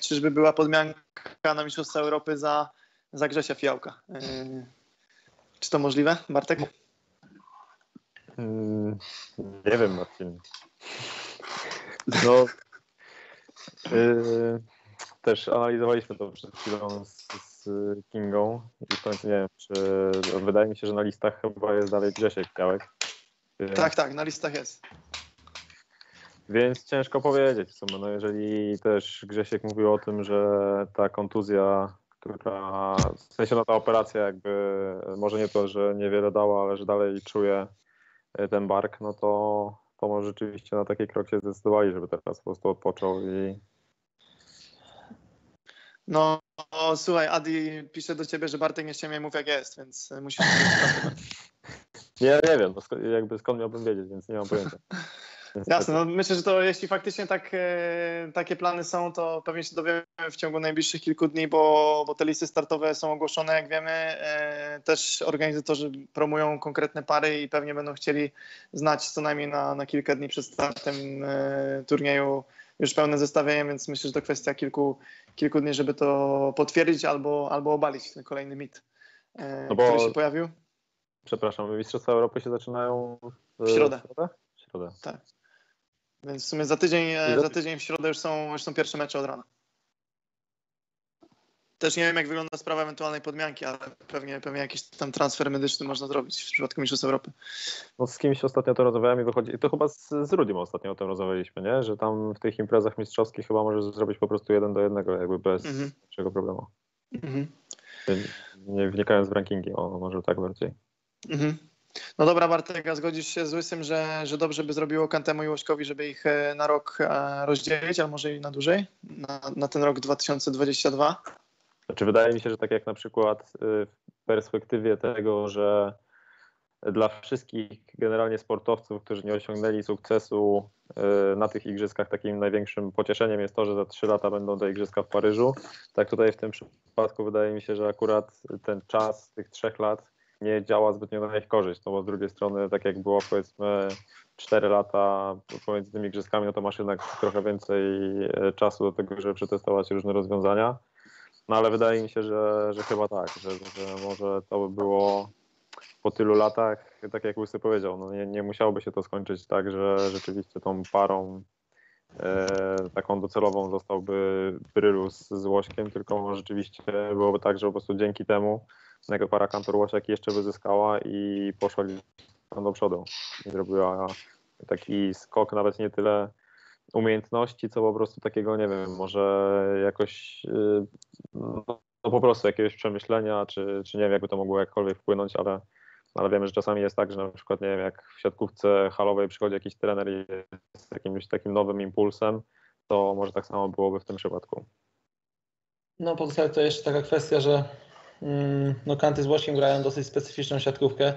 Czyżby była podmianka na Mistrzostwa Europy za za Grzesia Fiałka. E, czy to możliwe, Bartek? Mm, nie wiem, Marcin. No, yy, też analizowaliśmy to przed chwilą z, z Kingą i w końcu nie wiem, czy wydaje mi się, że na listach chyba jest dalej Grzesiek Fiałek. Więc, tak, tak, na listach jest. Więc ciężko powiedzieć w sumie. No jeżeli też Grzesiek mówił o tym, że ta kontuzja która w sensie no ta operacja jakby może nie to, że niewiele dała, ale że dalej czuje e, ten bark, no to, to może rzeczywiście na taki krok się zdecydowali, żeby teraz po prostu odpoczął i no, no słuchaj, Adi pisze do ciebie, że Bartek nie ściemnie mów jak jest, więc musisz... (laughs) nie, nie wiem, no, jakby skąd miałbym wiedzieć, więc nie mam pojęcia. (laughs) Jasne, no myślę, że to jeśli faktycznie tak, e, takie plany są, to pewnie się dowiemy w ciągu najbliższych kilku dni, bo, bo te listy startowe są ogłoszone, jak wiemy. E, też organizatorzy promują konkretne pary i pewnie będą chcieli znać co najmniej na, na kilka dni przed startem e, turnieju już pełne zestawienie, więc myślę, że to kwestia kilku, kilku dni, żeby to potwierdzić albo, albo obalić ten kolejny mit, no bo, który się pojawił. Przepraszam, Mistrzostwa Europy się zaczynają w, w środę. W środę? W środę. Tak. Więc w sumie za tydzień, e, za tydzień w środę już są, już są pierwsze mecze od rana. Też nie wiem, jak wygląda sprawa ewentualnej podmianki, ale pewnie, pewnie jakiś tam transfer medyczny można zrobić w przypadku Mistrzostw Europy. No z kimś ostatnio to rozmawiałem i wychodzi, to chyba z, z Rudim ostatnio o tym rozmawialiśmy, nie? że tam w tych imprezach mistrzowskich chyba możesz zrobić po prostu jeden do jednego, jakby bez mhm. problemu. Mhm. Nie wnikając w rankingi, o może tak bardziej. Mhm. No dobra, Bartek, zgodzisz się z Łysym, że, że dobrze by zrobiło Kantemu i Łośkowi, żeby ich e, na rok e, rozdzielić, a może i na dłużej, na, na ten rok 2022? Znaczy wydaje mi się, że tak jak na przykład y, w perspektywie tego, że dla wszystkich generalnie sportowców, którzy nie osiągnęli sukcesu na tych igrzyskach, takim największym pocieszeniem jest to, że za trzy lata będą te igrzyska w Paryżu. Tak tutaj w tym przypadku wydaje mi się, że akurat ten czas tych trzech lat nie działa zbytnio na ich korzyść, no bo z drugiej strony, tak jak było powiedzmy 4 lata pomiędzy tymi igrzyskami, no to masz jednak trochę więcej e, czasu do tego, żeby przetestować różne rozwiązania. No ale wydaje mi się, że, że chyba tak, że, że może to by było po tylu latach, tak jak Łysy powiedział, no nie, nie musiałoby się to skończyć tak, że rzeczywiście tą parą e, taką docelową zostałby Brylus z Łośkiem, tylko rzeczywiście byłoby tak, że po prostu dzięki temu jako para Kantor Łosiak jeszcze wyzyskała i poszła do przodu i zrobiła taki skok nawet nie tyle umiejętności, co po prostu takiego, nie wiem, może jakoś yy, no, po prostu jakiegoś przemyślenia, czy, czy nie wiem, jakby to mogło jakkolwiek wpłynąć, ale, ale wiemy, że czasami jest tak, że na przykład, nie wiem, jak w siatkówce halowej przychodzi jakiś trener i jest jakimś takim nowym impulsem, to może tak samo byłoby w tym przypadku. No pozostaje to jeszcze taka kwestia, że no Kanty z Łoskiem grają dosyć specyficzną siatkówkę.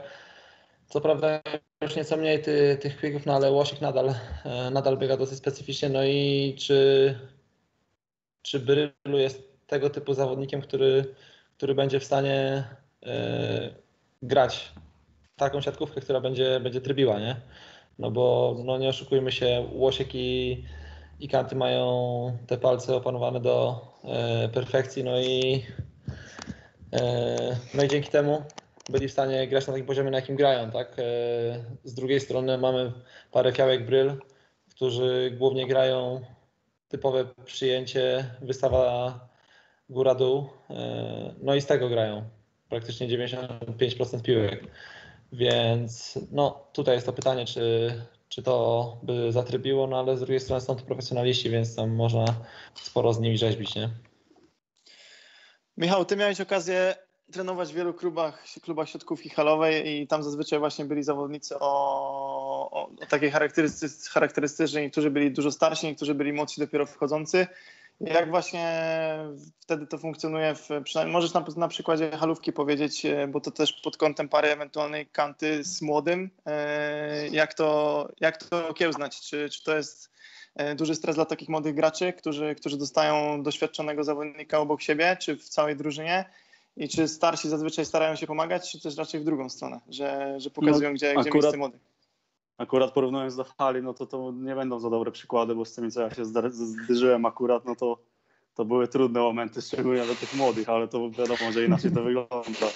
Co prawda już nieco mniej ty, tych quików, no ale Łosik nadal, e, nadal biega dosyć specyficznie. No i czy, czy Brylu jest tego typu zawodnikiem, który, który będzie w stanie e, grać taką siatkówkę, która będzie, będzie trybiła, nie? No bo no nie oszukujmy się, Łosiek i, i Kanty mają te palce opanowane do e, perfekcji, no i, no i dzięki temu byli w stanie grać na takim poziomie, na jakim grają, tak? E, z drugiej strony mamy parę fiałek bryl, którzy głównie grają typowe przyjęcie, wystawa góra-dół, e, no i z tego grają praktycznie 95% piłek. Więc no, tutaj jest to pytanie, czy, czy to by zatrybiło, no ale z drugiej strony są to profesjonaliści, więc tam można sporo z nimi rzeźbić, nie? Michał, ty miałeś okazję trenować w wielu klubach, klubach siatkówki halowej i tam zazwyczaj właśnie byli zawodnicy o, o, o takiej charakterystyce, charakterystycznej, niektórzy byli dużo starsi, niektórzy byli młodsi dopiero wchodzący. Jak właśnie wtedy to funkcjonuje, w, przynajmniej możesz na, na przykładzie halówki powiedzieć, e, bo to też pod kątem pary ewentualnej kanty z młodym, e, jak to, jak to kiełznać? Czy, czy to jest duży stres dla takich młodych graczy, którzy, którzy dostają doświadczonego zawodnika obok siebie, czy w całej drużynie? I czy starsi zazwyczaj starają się pomagać, czy też raczej w drugą stronę, że, że pokazują, no, gdzie, akurat, gdzie miejsce młodych? Akurat porównując do hali, no to to nie będą za dobre przykłady, bo z tymi, co ja się zderzyłem akurat, no to, to były trudne momenty, szczególnie dla tych młodych, ale to wiadomo, że inaczej to wygląda.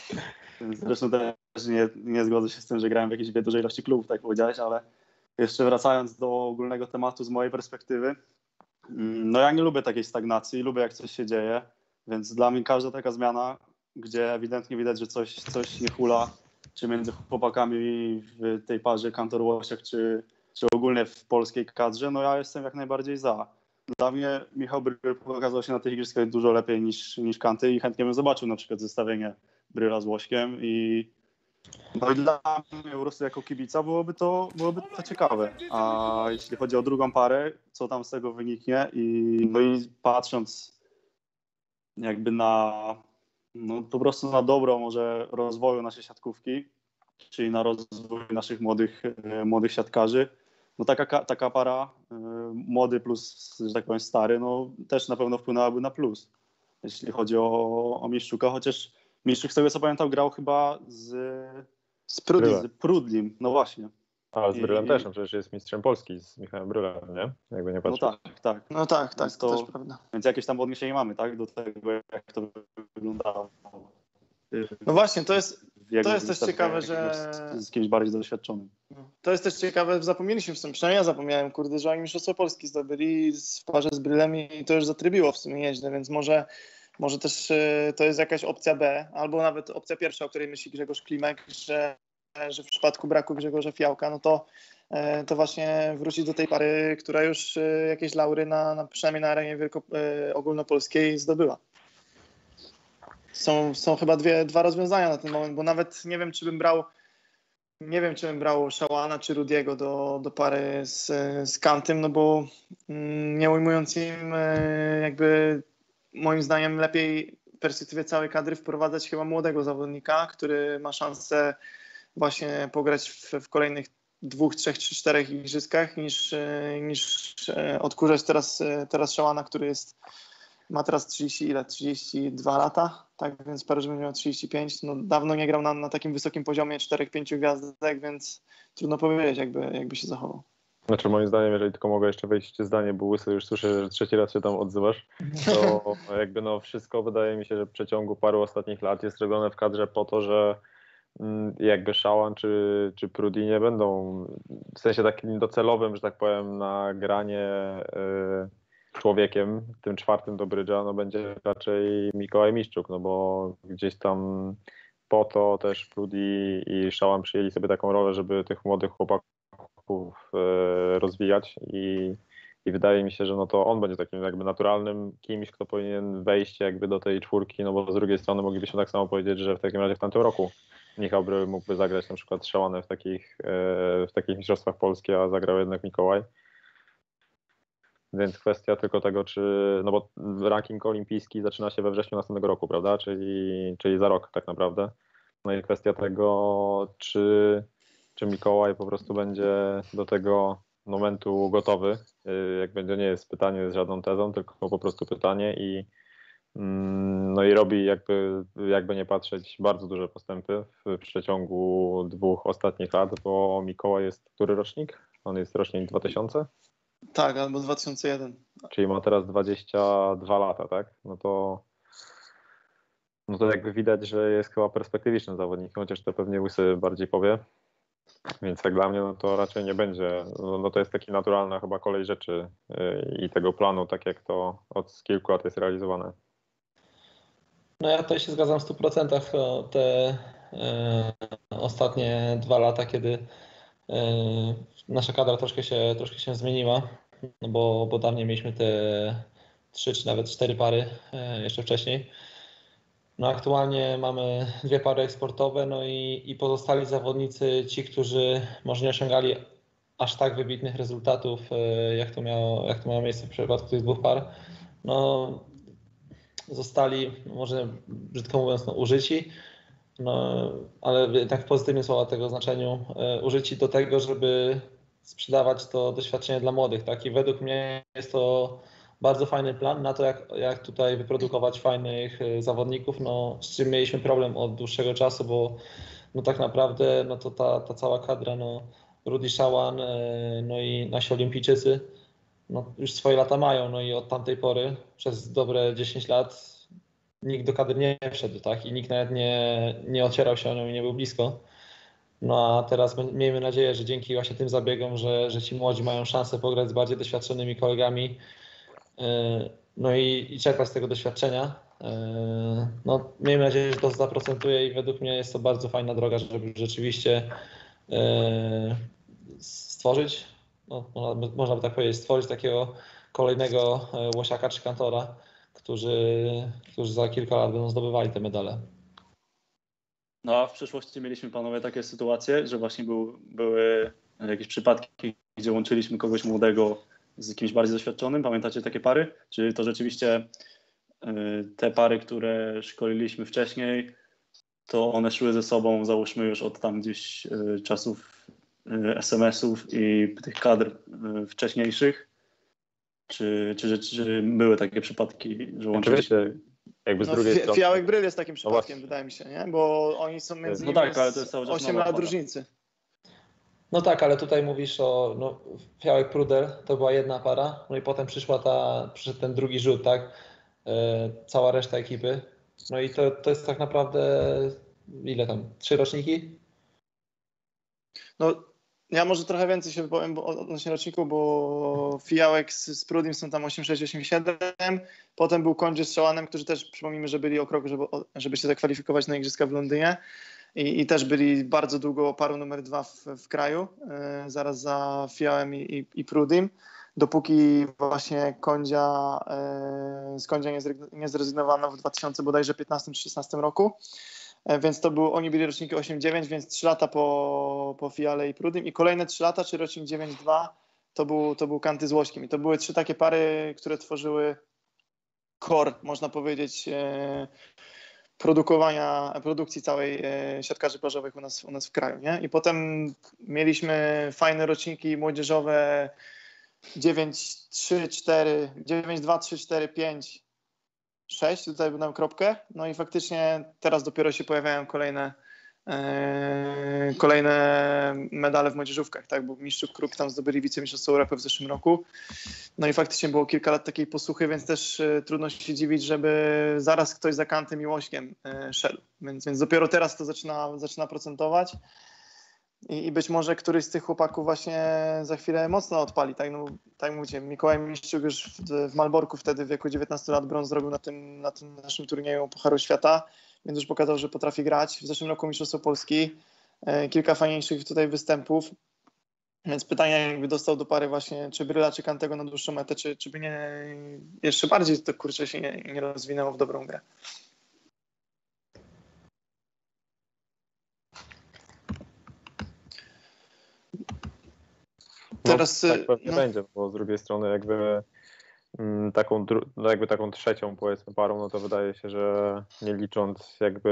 Zresztą też nie, nie zgodzę się z tym, że grałem w jakiejś dużej ilości klubów, tak powiedziałeś, ale jeszcze wracając do ogólnego tematu z mojej perspektywy, mm, no ja nie lubię takiej stagnacji, lubię jak coś się dzieje, więc dla mnie każda taka zmiana, gdzie ewidentnie widać, że coś, coś nie hula, czy między chłopakami w tej parze Kantor Łosiak, czy, czy ogólnie w polskiej kadrze, no ja jestem jak najbardziej za. Dla mnie Michał Bryl pokazał się na tych igrzyskach dużo lepiej niż, niż Kanty i chętnie bym zobaczył na przykład zestawienie Bryla z Łośkiem i no i dla mnie po prostu jako kibica byłoby to, byłoby to ciekawe. A jeśli chodzi o drugą parę, co tam z tego wyniknie i no i patrząc jakby na no, po prostu na dobro może rozwoju naszej siatkówki, czyli na rozwój naszych młodych, e, młodych siatkarzy. No taka, taka para e, młody plus, że tak powiem, stary, no też na pewno wpłynęłaby na plus, jeśli chodzi o, o Miszczuka, chociaż Miszczuk z tego co pamiętam grał chyba z, z, Prudlim. z Prudlim, no właśnie. A z Brylem I, też, no przecież jest mistrzem Polski z Michałem Brylem, nie? Jakby nie patrzeć. No tak, tak. No tak, tak, to, prawda. Więc jakieś tam odniesienie mamy, tak, do tego, jak to wyglądało. No właśnie, to jest, to jest też ciekawe, że... Z, z kimś bardziej doświadczonym. To jest też ciekawe, zapomnieliśmy w sumie, przynajmniej ja zapomniałem, kurde, że oni Mistrzostwo Polski zdobyli w parze z Brylem i to już zatrybiło w sumie nieźle, więc może, może też y, to jest jakaś opcja B, albo nawet opcja pierwsza, o której myśli Grzegorz Klimek, że że w przypadku braku Grzegorza Fiałka, no to, e, to właśnie wrócić do tej pary, która już e, jakieś laury na, na przynajmniej na arenie wielko, ogólnopolskiej zdobyła. Są, są chyba dwie, dwa rozwiązania na ten moment, bo nawet nie wiem, czy bym brał nie wiem, czy bym brał Szałana czy Rudiego do, do pary z, z Kantem, no bo mm, nie ujmując im jakby moim zdaniem lepiej w perspektywie całej kadry wprowadzać chyba młodego zawodnika, który ma szansę właśnie pograć w, w kolejnych dwóch, trzech czy czterech igrzyskach niż, e, niż e, odkurzać teraz, e, teraz Szałana, który jest, ma teraz 30 ile? 32 lata, tak więc Paryż będzie miał 35. No, dawno nie grał na, na takim wysokim poziomie 4-5 gwiazdek, więc trudno powiedzieć, jakby, jakby się zachował. Znaczy moim zdaniem, jeżeli tylko mogę jeszcze wejść w zdanie, bo Łysy już słyszę, że trzeci raz się tam odzywasz, to (laughs) jakby no wszystko wydaje mi się, że w przeciągu paru ostatnich lat jest robione w kadrze po to, że Mm, jakby Szałan czy, czy Prudi nie będą w sensie takim docelowym, że tak powiem, na granie y, człowiekiem, tym czwartym do brydża, no będzie raczej Mikołaj Miszczuk, no bo gdzieś tam po to też Prudi i Szałam przyjęli sobie taką rolę, żeby tych młodych chłopaków e, rozwijać i, i wydaje mi się, że no to on będzie takim jakby naturalnym kimś, kto powinien wejść jakby do tej czwórki, no bo z drugiej strony moglibyśmy tak samo powiedzieć, że w takim razie w tamtym roku Michał Bry mógłby zagrać na przykład Szałanem w takich, e, w takich mistrzostwach Polski, a zagrał jednak Mikołaj. Więc kwestia tylko tego, czy. No bo ranking olimpijski zaczyna się we wrześniu następnego roku, prawda? Czyli, czyli za rok tak naprawdę. No i kwestia tego, czy, czy Mikołaj po prostu będzie do tego momentu gotowy. Y, jak będzie, nie jest pytanie z żadną tezą, tylko po prostu pytanie i. Mm, no i robi jakby, jakby nie patrzeć bardzo duże postępy w przeciągu dwóch ostatnich lat, bo Mikołaj jest który rocznik? On jest rocznik 2000? Tak, albo 2001. Czyli ma teraz 22 lata, tak? No to, no to jakby widać, że jest chyba perspektywicznym zawodnikiem, chociaż to pewnie Łysy bardziej powie. Więc jak dla mnie, no to raczej nie będzie. No, no to jest taki naturalna chyba kolej rzeczy yy, i tego planu, tak jak to od kilku lat jest realizowane. No ja tutaj się zgadzam w 100%. Te e, ostatnie dwa lata, kiedy e, nasza kadra troszkę się, troszkę się zmieniła, no bo, bo dawniej mieliśmy te trzy czy nawet cztery pary jeszcze wcześniej. No aktualnie mamy dwie pary eksportowe, no i, i pozostali zawodnicy, ci, którzy może nie osiągali aż tak wybitnych rezultatów, jak to miało, jak to miało miejsce w przypadku tych dwóch par, no zostali, może brzydko mówiąc, no, użyci, no, ale tak w pozytywnym słowa tego znaczeniu, e, użyci do tego, żeby sprzedawać to doświadczenie dla młodych. Tak? I według mnie jest to bardzo fajny plan na to, jak, jak tutaj wyprodukować fajnych e, zawodników, no, z czym mieliśmy problem od dłuższego czasu, bo no, tak naprawdę no, to ta, ta cała kadra, no, Rudy Szawan, e, no i nasi olimpijczycy, no, już swoje lata mają, no i od tamtej pory przez dobre 10 lat nikt do kadry nie wszedł, tak? I nikt nawet nie, nie ocierał się o nią i nie był blisko. No a teraz miejmy nadzieję, że dzięki właśnie tym zabiegom, że, że ci młodzi mają szansę pograć z bardziej doświadczonymi kolegami, no i, i czerpać z tego doświadczenia. Yy, no, miejmy nadzieję, że to zaprocentuje i według mnie jest to bardzo fajna droga, żeby rzeczywiście yy, stworzyć no, można, można by tak powiedzieć, stworzyć takiego kolejnego e, łosiaka czy kantora, którzy, którzy za kilka lat będą zdobywali te medale. No a w przeszłości mieliśmy panowie takie sytuacje, że właśnie był, były jakieś przypadki, gdzie łączyliśmy kogoś młodego z kimś bardziej doświadczonym. Pamiętacie takie pary? Czy to rzeczywiście e, te pary, które szkoliliśmy wcześniej, to one szły ze sobą, załóżmy już od tam gdzieś e, czasów Y, SMS-ów i tych kadr y, wcześniejszych? Czy, czy, czy były takie przypadki, że łączyliście? Jakby z no, drugiej strony. Fiałek Bryl jest takim no przypadkiem, no wydaje mi się, nie? Bo oni są między no tak, ale to jest 8 lat różnicy. No tak, ale tutaj mówisz o no, Fiałek Pruder, to była jedna para, no i potem przyszła ta, przyszedł ten drugi rzut, tak? E, cała reszta ekipy. No i to, to jest tak naprawdę ile tam? Trzy roczniki? No ja może trochę więcej się wypowiem odnośnie roczniku, bo Fijałek z, z Prudim są tam 8-6-8-7, potem był Kondzie z Szałanem, którzy też przypomnijmy, że byli o krok, żeby, żeby się zakwalifikować na Igrzyska w Londynie i, i też byli bardzo długo parą numer dwa w, w kraju, e, zaraz za Fijałem i, i, i Prudim, dopóki właśnie Kondzia, e, z Kondzia nie, nie zrezygnowano w 2015-16 roku. E, więc to był, oni byli roczniki 8-9, więc 3 lata po, po Fiale i Prudym i kolejne 3 lata, czy rocznik 9-2, to był, to był Kanty z Łośkiem. I to były trzy takie pary, które tworzyły core, można powiedzieć, e, produkowania, produkcji całej e, siatkarzy plażowych u nas, u nas w kraju. Nie? I potem mieliśmy fajne roczniki młodzieżowe 9-3-4, 9-2-3-4-5, 6, tutaj na kropkę. No i faktycznie teraz dopiero się pojawiają kolejne, kolejne medale w młodzieżówkach, tak, bo mistrzów Kruk tam zdobyli wicemistrzostwo Europy w zeszłym roku. No i faktycznie było kilka lat takiej posłuchy, więc też e, trudno się dziwić, żeby zaraz ktoś za kantem i łośkiem e, szedł. Więc, więc dopiero teraz to zaczyna, zaczyna procentować. I, I, być może któryś z tych chłopaków właśnie za chwilę mocno odpali. Tak, no, tak mówicie, Mikołaj Miszczuk już w, w Malborku wtedy w wieku 19 lat brąz zrobił na tym, na tym naszym turnieju Pucharu Świata, więc już pokazał, że potrafi grać. W zeszłym roku Mistrzostwo Polski, e, kilka fajniejszych tutaj występów. Więc pytanie, jakby dostał do pary właśnie czy Bryla, czy Kantego na dłuższą metę, czy, czy by nie jeszcze bardziej to kurczę się nie, nie rozwinęło w dobrą grę. Teraz, no, tak pewnie no. będzie, bo z drugiej strony jakby taką, no jakby taką trzecią powiedzmy parą, no to wydaje się, że nie licząc jakby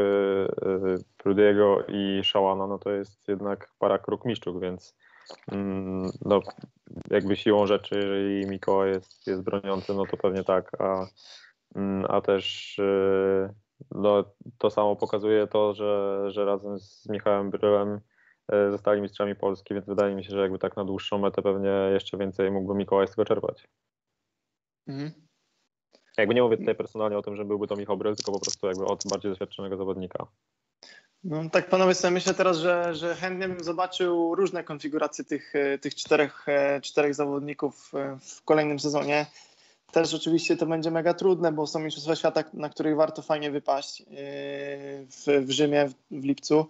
y, Prudiego i Szałana, no to jest jednak para Kruk-Miszczuk, więc mm, no jakby siłą rzeczy, jeżeli Mikołaj jest, jest broniący, no to pewnie tak, a, mm, a też y, no, to samo pokazuje to, że, że razem z Michałem Brylem E, zostali mistrzami Polski, więc wydaje mi się, że jakby tak na dłuższą metę pewnie jeszcze więcej mógłby Mikołaj z tego czerpać. Mhm. Jakby nie mówię tutaj personalnie o tym, że byłby to Michał Bryl, tylko po prostu jakby od bardziej doświadczonego zawodnika. No tak panowie sobie myślę teraz, że, że chętnie bym zobaczył różne konfiguracje tych, e, tych czterech, e, czterech zawodników w kolejnym sezonie. Też oczywiście to będzie mega trudne, bo są mistrzostwa świata, na których warto fajnie wypaść w, w Rzymie w, w lipcu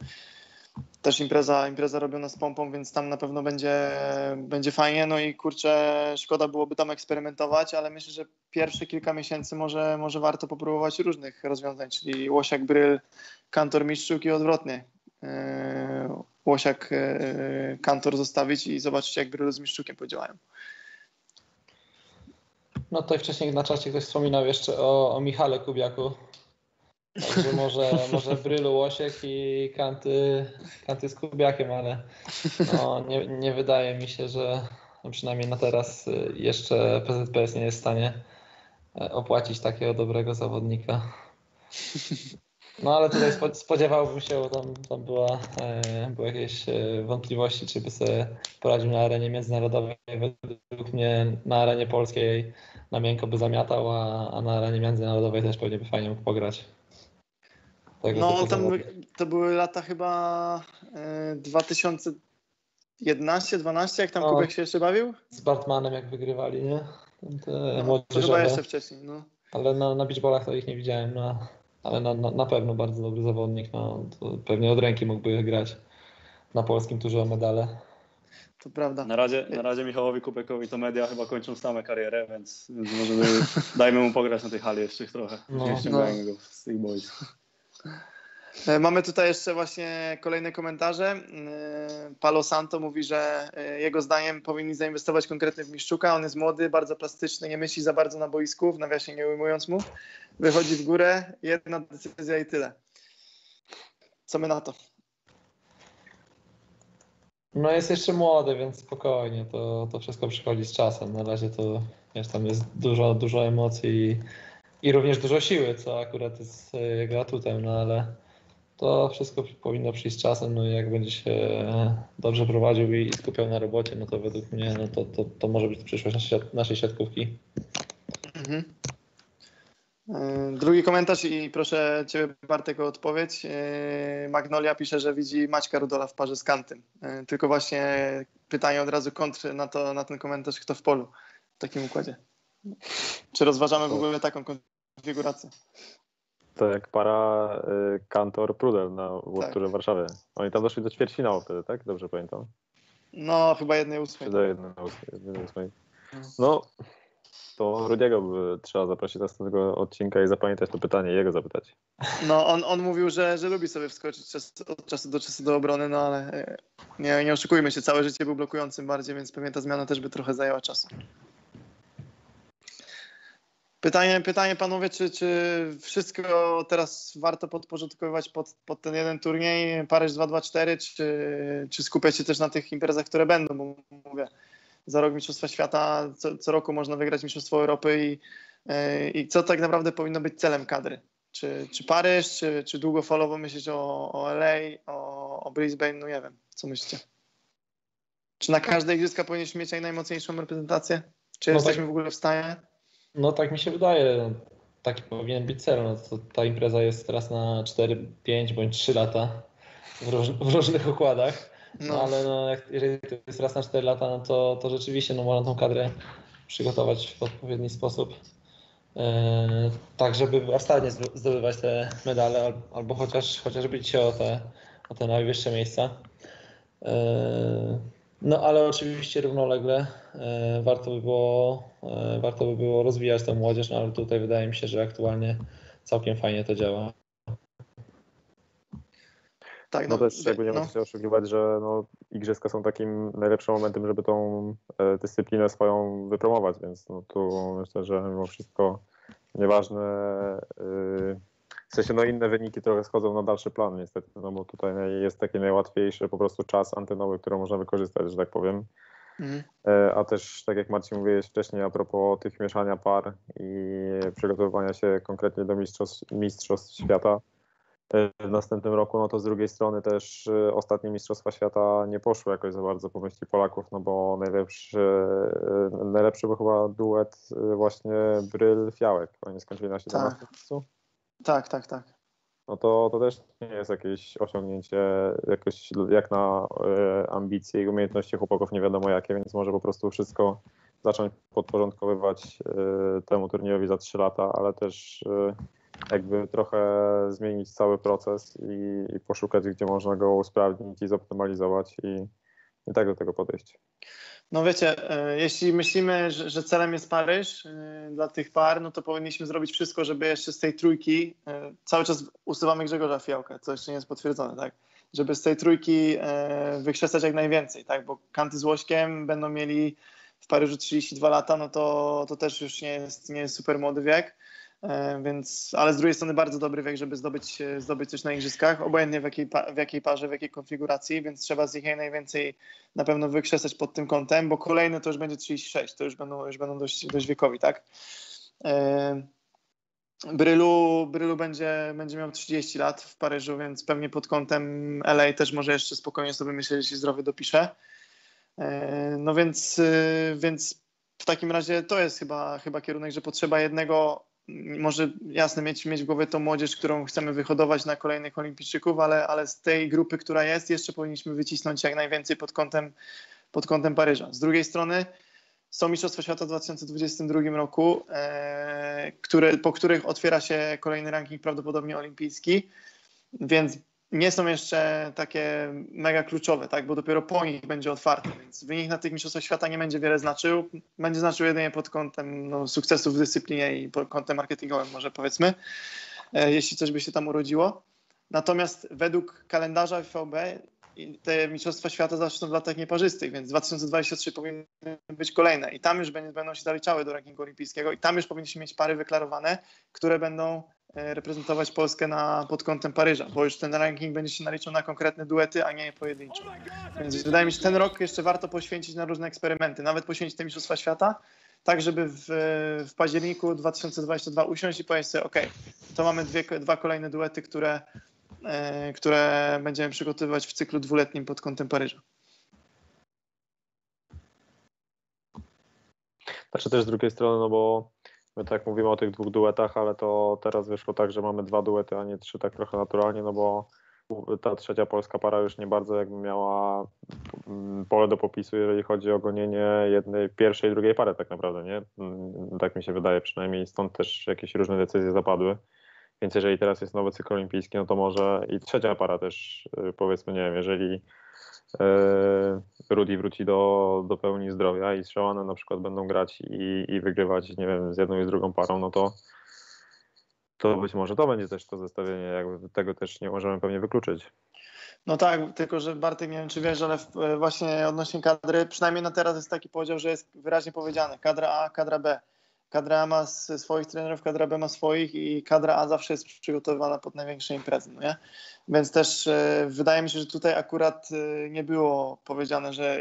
też impreza, impreza robiona z pompą, więc tam na pewno będzie, będzie fajnie. No i kurczę, szkoda byłoby tam eksperymentować, ale myślę, że pierwsze kilka miesięcy może, może warto popróbować różnych rozwiązań, czyli łosiak, bryl, kantor, mistrzuk i odwrotnie. Yy, łosiak, yy, kantor zostawić i zobaczyć, jak bryl z miszczukiem podziałają. No tutaj wcześniej na czacie ktoś wspominał jeszcze o, o Michale Kubiaku, Także może, może Brylu Łosiek i Kanty, Kanty z Kubiakiem, ale no, nie, nie wydaje mi się, że no przynajmniej na teraz jeszcze PZPS nie jest w stanie e, opłacić takiego dobrego zawodnika. No ale tutaj spodziewałbym się, bo tam, tam była, e, były jakieś e, wątpliwości, czy by sobie poradził na arenie międzynarodowej. Według mnie na arenie polskiej na miękko by zamiatał, a, a na arenie międzynarodowej też pewnie by fajnie mógł pograć. Tak, no tam to były lata chyba 2011-12, jak tam no, Kubek się jeszcze bawił? Z Bartmanem jak wygrywali, nie? Te no, to chyba jeszcze wcześniej, no. Ale na, na beachballach to ich nie widziałem, no. ale na, na, na pewno bardzo dobry zawodnik, no. pewnie od ręki mógłby grać na polskim turze o medale. To prawda. Na razie, na razie Michałowi Kubekowi to media chyba kończą same karierę, więc, więc może (laughs) dajmy mu pograć na tej hali jeszcze trochę. No, nie no. go z tych boys. E, mamy tutaj jeszcze właśnie kolejne komentarze. E, Palo Santo mówi, że e, jego zdaniem powinni zainwestować konkretnie w Miszczuka. On jest młody, bardzo plastyczny, nie myśli za bardzo na boisku, w nawiasie nie ujmując mu. Wychodzi w górę, jedna decyzja i tyle. Co my na to? No jest jeszcze młody, więc spokojnie, to, to wszystko przychodzi z czasem. Na razie to wiesz, tam jest dużo, dużo emocji i, i również dużo siły, co akurat jest jego atutem, no ale to wszystko powinno przyjść czasem, no i jak będzie się dobrze prowadził i skupiał na robocie, no to według mnie no to, to, to może być przyszłość naszej siatkówki. Mhm. E, drugi komentarz i proszę Ciebie Bartek o odpowiedź. E, Magnolia pisze, że widzi Maćka Rudola w parze z Kantym. E, tylko właśnie pytanie od razu kontr na, to, na ten komentarz, kto w polu w takim układzie. Czy rozważamy w ogóle taką konfigurację? To jak para y, Kantor Prudel na World tak. w Warszawie. Oni tam doszli do ćwierćfinału wtedy, tak? Dobrze pamiętam. No, chyba jednej ósmej. Do jednej ósmej. No, to Rudiego by trzeba zaprosić do następnego odcinka i zapamiętać to pytanie, jego zapytać. No, on, on mówił, że, że lubi sobie wskoczyć czas, od czasu do czasu do obrony, no ale e, nie, nie oszukujmy się, całe życie był blokującym bardziej, więc pewnie ta zmiana też by trochę zajęła czasu. Pytanie, pytanie panowie, czy, czy wszystko teraz warto podporządkowywać pod, pod ten jeden turniej, Paryż 224, czy, czy skupiać się też na tych imprezach, które będą, bo mówię, za rok Mistrzostwa Świata, co, co roku można wygrać Mistrzostwo Europy i, i co tak naprawdę powinno być celem kadry? Czy, czy Paryż, czy, czy długofalowo myśleć o, o LA, o, o Brisbane, no nie wiem, co myślicie? Czy na każde igrzyska powinniśmy mieć najmocniejszą reprezentację? Czy no jesteśmy tak. w ogóle w stanie? No tak mi się wydaje. Taki powinien być cel. No, to, ta impreza jest teraz na 4, 5 bądź 3 lata w, w różnych układach. No, no ale no, jak, jeżeli to jest raz na 4 lata, no to, to rzeczywiście no, można tą kadrę przygotować w odpowiedni sposób. E, tak, żeby warstawnie zdobywać te medale, albo chociaż, chociaż bić się o te, o te najwyższe miejsca. E, no ale oczywiście równolegle e, warto by było, warto by było rozwijać tę młodzież, no ale tutaj wydaje mi się, że aktualnie całkiem fajnie to działa. Tak, no, no też jakby nie no. ma się oszukiwać, że no, igrzyska są takim najlepszym momentem, żeby tą e, dyscyplinę swoją wypromować, więc no, tu myślę, że mimo wszystko nieważne, yy, w sensie no inne wyniki trochę schodzą na dalszy plan niestety, no bo tutaj jest taki najłatwiejszy po prostu czas antenowy, który można wykorzystać, że tak powiem. Mhm. E, a też, tak jak Marcin mówiłeś wcześniej, a propos tych mieszania par i przygotowywania się konkretnie do mistrzostw, mistrzostw świata, w następnym roku, no to z drugiej strony też y, ostatnie Mistrzostwa Świata nie poszły jakoś za bardzo po myśli Polaków, no bo najlepszy, najlepszy był chyba duet właśnie Bryl-Fiałek. Oni skończyli na 17 tak. miejscu. Tak, tak, tak. No to, to też nie jest jakieś osiągnięcie jakoś jak na ambicje i umiejętności chłopaków nie wiadomo jakie, więc może po prostu wszystko zacząć podporządkowywać temu turniejowi za 3 lata, ale też jakby trochę zmienić cały proces i, i, poszukać, gdzie można go usprawnić i zoptymalizować i, i tak do tego podejść. No wiecie, e, jeśli myślimy, że, celem jest Paryż e, dla tych par, no to powinniśmy zrobić wszystko, żeby jeszcze z tej trójki, e, cały czas usuwamy Grzegorza Fiałka, co jeszcze nie jest potwierdzone, tak? Żeby z tej trójki wykrzesać jak najwięcej, tak? Bo Kanty z Łośkiem będą mieli w Paryżu 32 lata, no to, to też już nie jest, nie jest super młody wiek. E, więc, ale z drugiej strony bardzo dobry wiek, żeby zdobyć, zdobyć coś na igrzyskach, obojętnie w jakiej, w jakiej parze, w jakiej konfiguracji, więc trzeba z nich najwięcej na pewno wykrzesać pod tym kątem, bo kolejny to już będzie 36, to już będą, już będą dość, dość wiekowi, tak? E, Brylu, Brylu będzie, będzie miał 30 lat w Paryżu, więc pewnie pod kątem LA też może jeszcze spokojnie sobie myśleć, jeśli zdrowy dopisze. E, no więc, więc w takim razie to jest chyba, chyba kierunek, że potrzeba jednego może jasne mieć, mieć w głowie tą młodzież, którą chcemy wyhodować na kolejnych olimpijczyków, ale, ale z tej grupy, która jest, jeszcze powinniśmy wycisnąć jak najwięcej pod kątem, pod kątem Paryża. Z drugiej strony są Mistrzostwa Świata w 2022 roku, e, które, po których otwiera się kolejny ranking prawdopodobnie olimpijski, więc nie są jeszcze takie mega kluczowe, tak? bo dopiero po nich będzie otwarty, więc wynik na tych mistrzostwach świata nie będzie wiele znaczył. Będzie znaczył jedynie pod kątem no, sukcesów w dyscyplinie i pod kątem marketingowym, może powiedzmy, e, jeśli coś by się tam urodziło. Natomiast według kalendarza FVB te mistrzostwa świata zaczną w latach nieparzystych, więc 2023 powinny być kolejne i tam już będą się zaliczały do rankingu olimpijskiego i tam już powinniśmy mieć pary wyklarowane, które będą reprezentować Polskę na, pod kątem Paryża, bo już ten ranking będzie się naliczał na konkretne duety, a nie pojedyncze. Więc wydaje mi się, ten rok jeszcze warto poświęcić na różne eksperymenty, nawet poświęcić te Mistrzostwa Świata, tak żeby w, w październiku 2022 usiąść i powiedzieć sobie, ok, to mamy dwie, dwa kolejne duety, które, e, które będziemy przygotowywać w cyklu dwuletnim pod kątem Paryża. Znaczy też z drugiej strony, no bo My tak mówimy o tych dwóch duetach, ale to teraz wyszło tak, że mamy dwa duety, a nie trzy tak trochę naturalnie, no bo ta trzecia polska para już nie bardzo jakby miała mm, pole do popisu, jeżeli chodzi o gonienie jednej, pierwszej i drugiej pary tak naprawdę, nie? Mm, tak mi się wydaje przynajmniej, stąd też jakieś różne decyzje zapadły. Więc jeżeli teraz jest nowy cykl olimpijski, no to może i trzecia para też, y, powiedzmy, nie wiem, jeżeli Rudy wróci do, do pełni zdrowia i Strzałane na przykład będą grać i, i wygrywać, nie wiem, z jedną i z drugą parą, no to to być może to będzie też to zestawienie, jakby tego też nie możemy pewnie wykluczyć. No tak, tylko że Bartek, nie wiem czy wiesz, ale właśnie odnośnie kadry, przynajmniej na teraz jest taki podział, że jest wyraźnie powiedziane, kadra A, kadra B kadra A ma swoich trenerów, kadra B ma swoich i kadra A zawsze jest przygotowywana pod największe imprezy, no nie? Więc też e, wydaje mi się, że tutaj akurat e, nie było powiedziane, że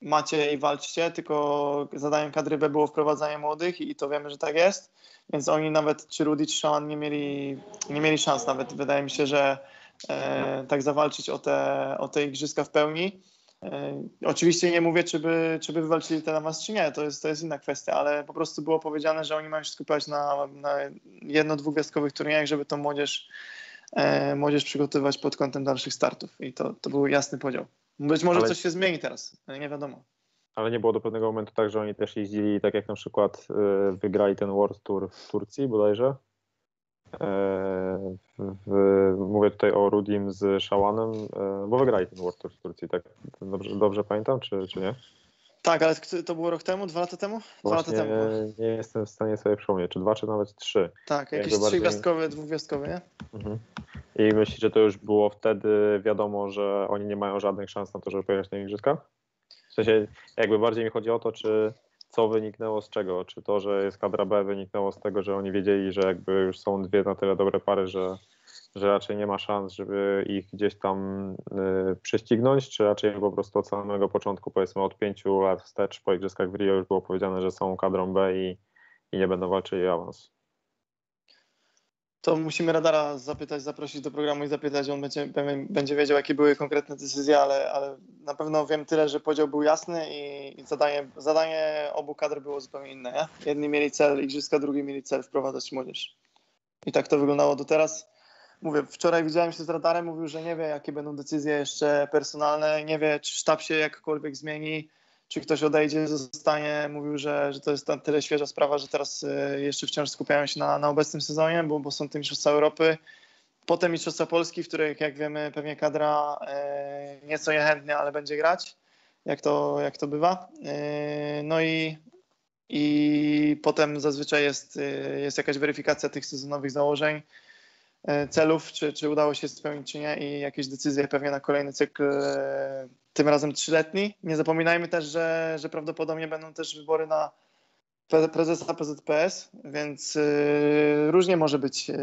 macie i walczcie, tylko zadaniem kadry B było wprowadzanie młodych i to wiemy, że tak jest, więc oni nawet, czy Rudy, czy Sean nie mieli, nie mieli szans nawet, wydaje mi się, że e, tak zawalczyć o te, o te igrzyska w pełni. E, oczywiście nie mówię, czy by, czy by wywalczyli ten awans, czy nie, to jest, to jest inna kwestia, ale po prostu było powiedziane, że oni mają się skupiać na, na jedno, dwugwiazdkowych turniejach, żeby tą młodzież, e, młodzież przygotowywać pod kątem dalszych startów i to, to był jasny podział. Być może Ale- coś się zmieni teraz, nie wiadomo. Ale nie było do pewnego momentu tak, że oni też jeździli, tak jak na przykład y, wygrali ten World Tour w Turcji bodajże. E, w, mówię tutaj o Rudim z Szałanem, e, bo wygrali ten World Tour w Turcji, tak dobrze, dobrze pamiętam, czy, czy nie? Tak, ale to było rok temu, dwa lata temu? Dwa lata Właśnie temu. nie jestem w stanie sobie przypomnieć, czy dwa, czy nawet trzy. Tak, jakiś bardziej- trzygwiazdkowy, dwugwiazdkowy, nie? Mhm. I myślisz, że to już było wtedy wiadomo, że oni nie mają żadnych szans na to, żeby pojechać na Igrzyska? W sensie, jakby bardziej mi chodzi o to, czy co wyniknęło z czego? Czy to, że jest kadra B wyniknęło z tego, że oni wiedzieli, że jakby już są dwie na tyle dobre pary, że, że raczej nie ma szans, żeby ich gdzieś tam y, prześcignąć, czy raczej po prostu od samego początku, powiedzmy od pięciu lat wstecz po Igrzyskach w Rio już było powiedziane, że są kadrą B i, i nie będą walczyli o awans? To musimy Radara zapytać, zaprosić do programu i zapytać, on będzie, będzie wiedział, jakie były konkretne decyzje, ale, ale na pewno wiem tyle, że podział był jasny i, i zadanie, zadanie obu kadr było zupełnie inne. Nie? Jedni mieli cel igrzyska, drugi mieli cel wprowadzać młodzież. I tak to wyglądało do teraz. Mówię, wczoraj widziałem się z Radarem, mówił, że nie wie, jakie będą decyzje jeszcze personalne, nie wie, czy sztab się jakkolwiek zmieni, czy ktoś odejdzie, zostanie. Mówił, że, że to jest na tyle świeża sprawa, że teraz y, jeszcze wciąż skupiają się na, na obecnym sezonie, bo, bo są te Mistrzostwa Europy. Potem Mistrzostwa Polski, w których, jak wiemy, pewnie kadra y, nieco niechętnie, ale będzie grać, jak to, jak to bywa. Y, no i, i potem zazwyczaj jest, jest jakaś weryfikacja tych sezonowych założeń e, celów, czy, czy udało się spełnić, czy nie i jakieś decyzje pewnie na kolejny cykl, e, tym razem trzyletni. Nie zapominajmy też, że, że prawdopodobnie będą też wybory na pre- prezesa PZPS, więc e, różnie może być, e,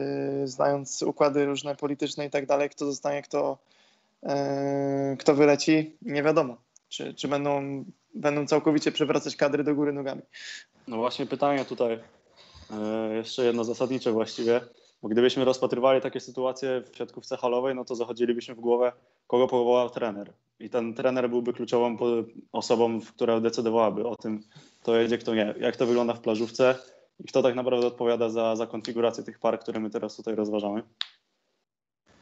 znając układy różne polityczne i tak dalej, kto zostanie, kto, e, kto wyleci, nie wiadomo. Czy, czy będą, będą całkowicie przewracać kadry do góry nogami. No właśnie pytanie tutaj, e, jeszcze jedno zasadnicze właściwie, bo gdybyśmy rozpatrywali takie sytuacje w siatkówce halowej, no to zachodzilibyśmy w głowę, kogo powołał trener. I ten trener byłby kluczową osobą, która decydowałaby o tym, kto jedzie, kto nie. Jak to wygląda w plażówce i kto tak naprawdę odpowiada za, za konfigurację tych par, które my teraz tutaj rozważamy.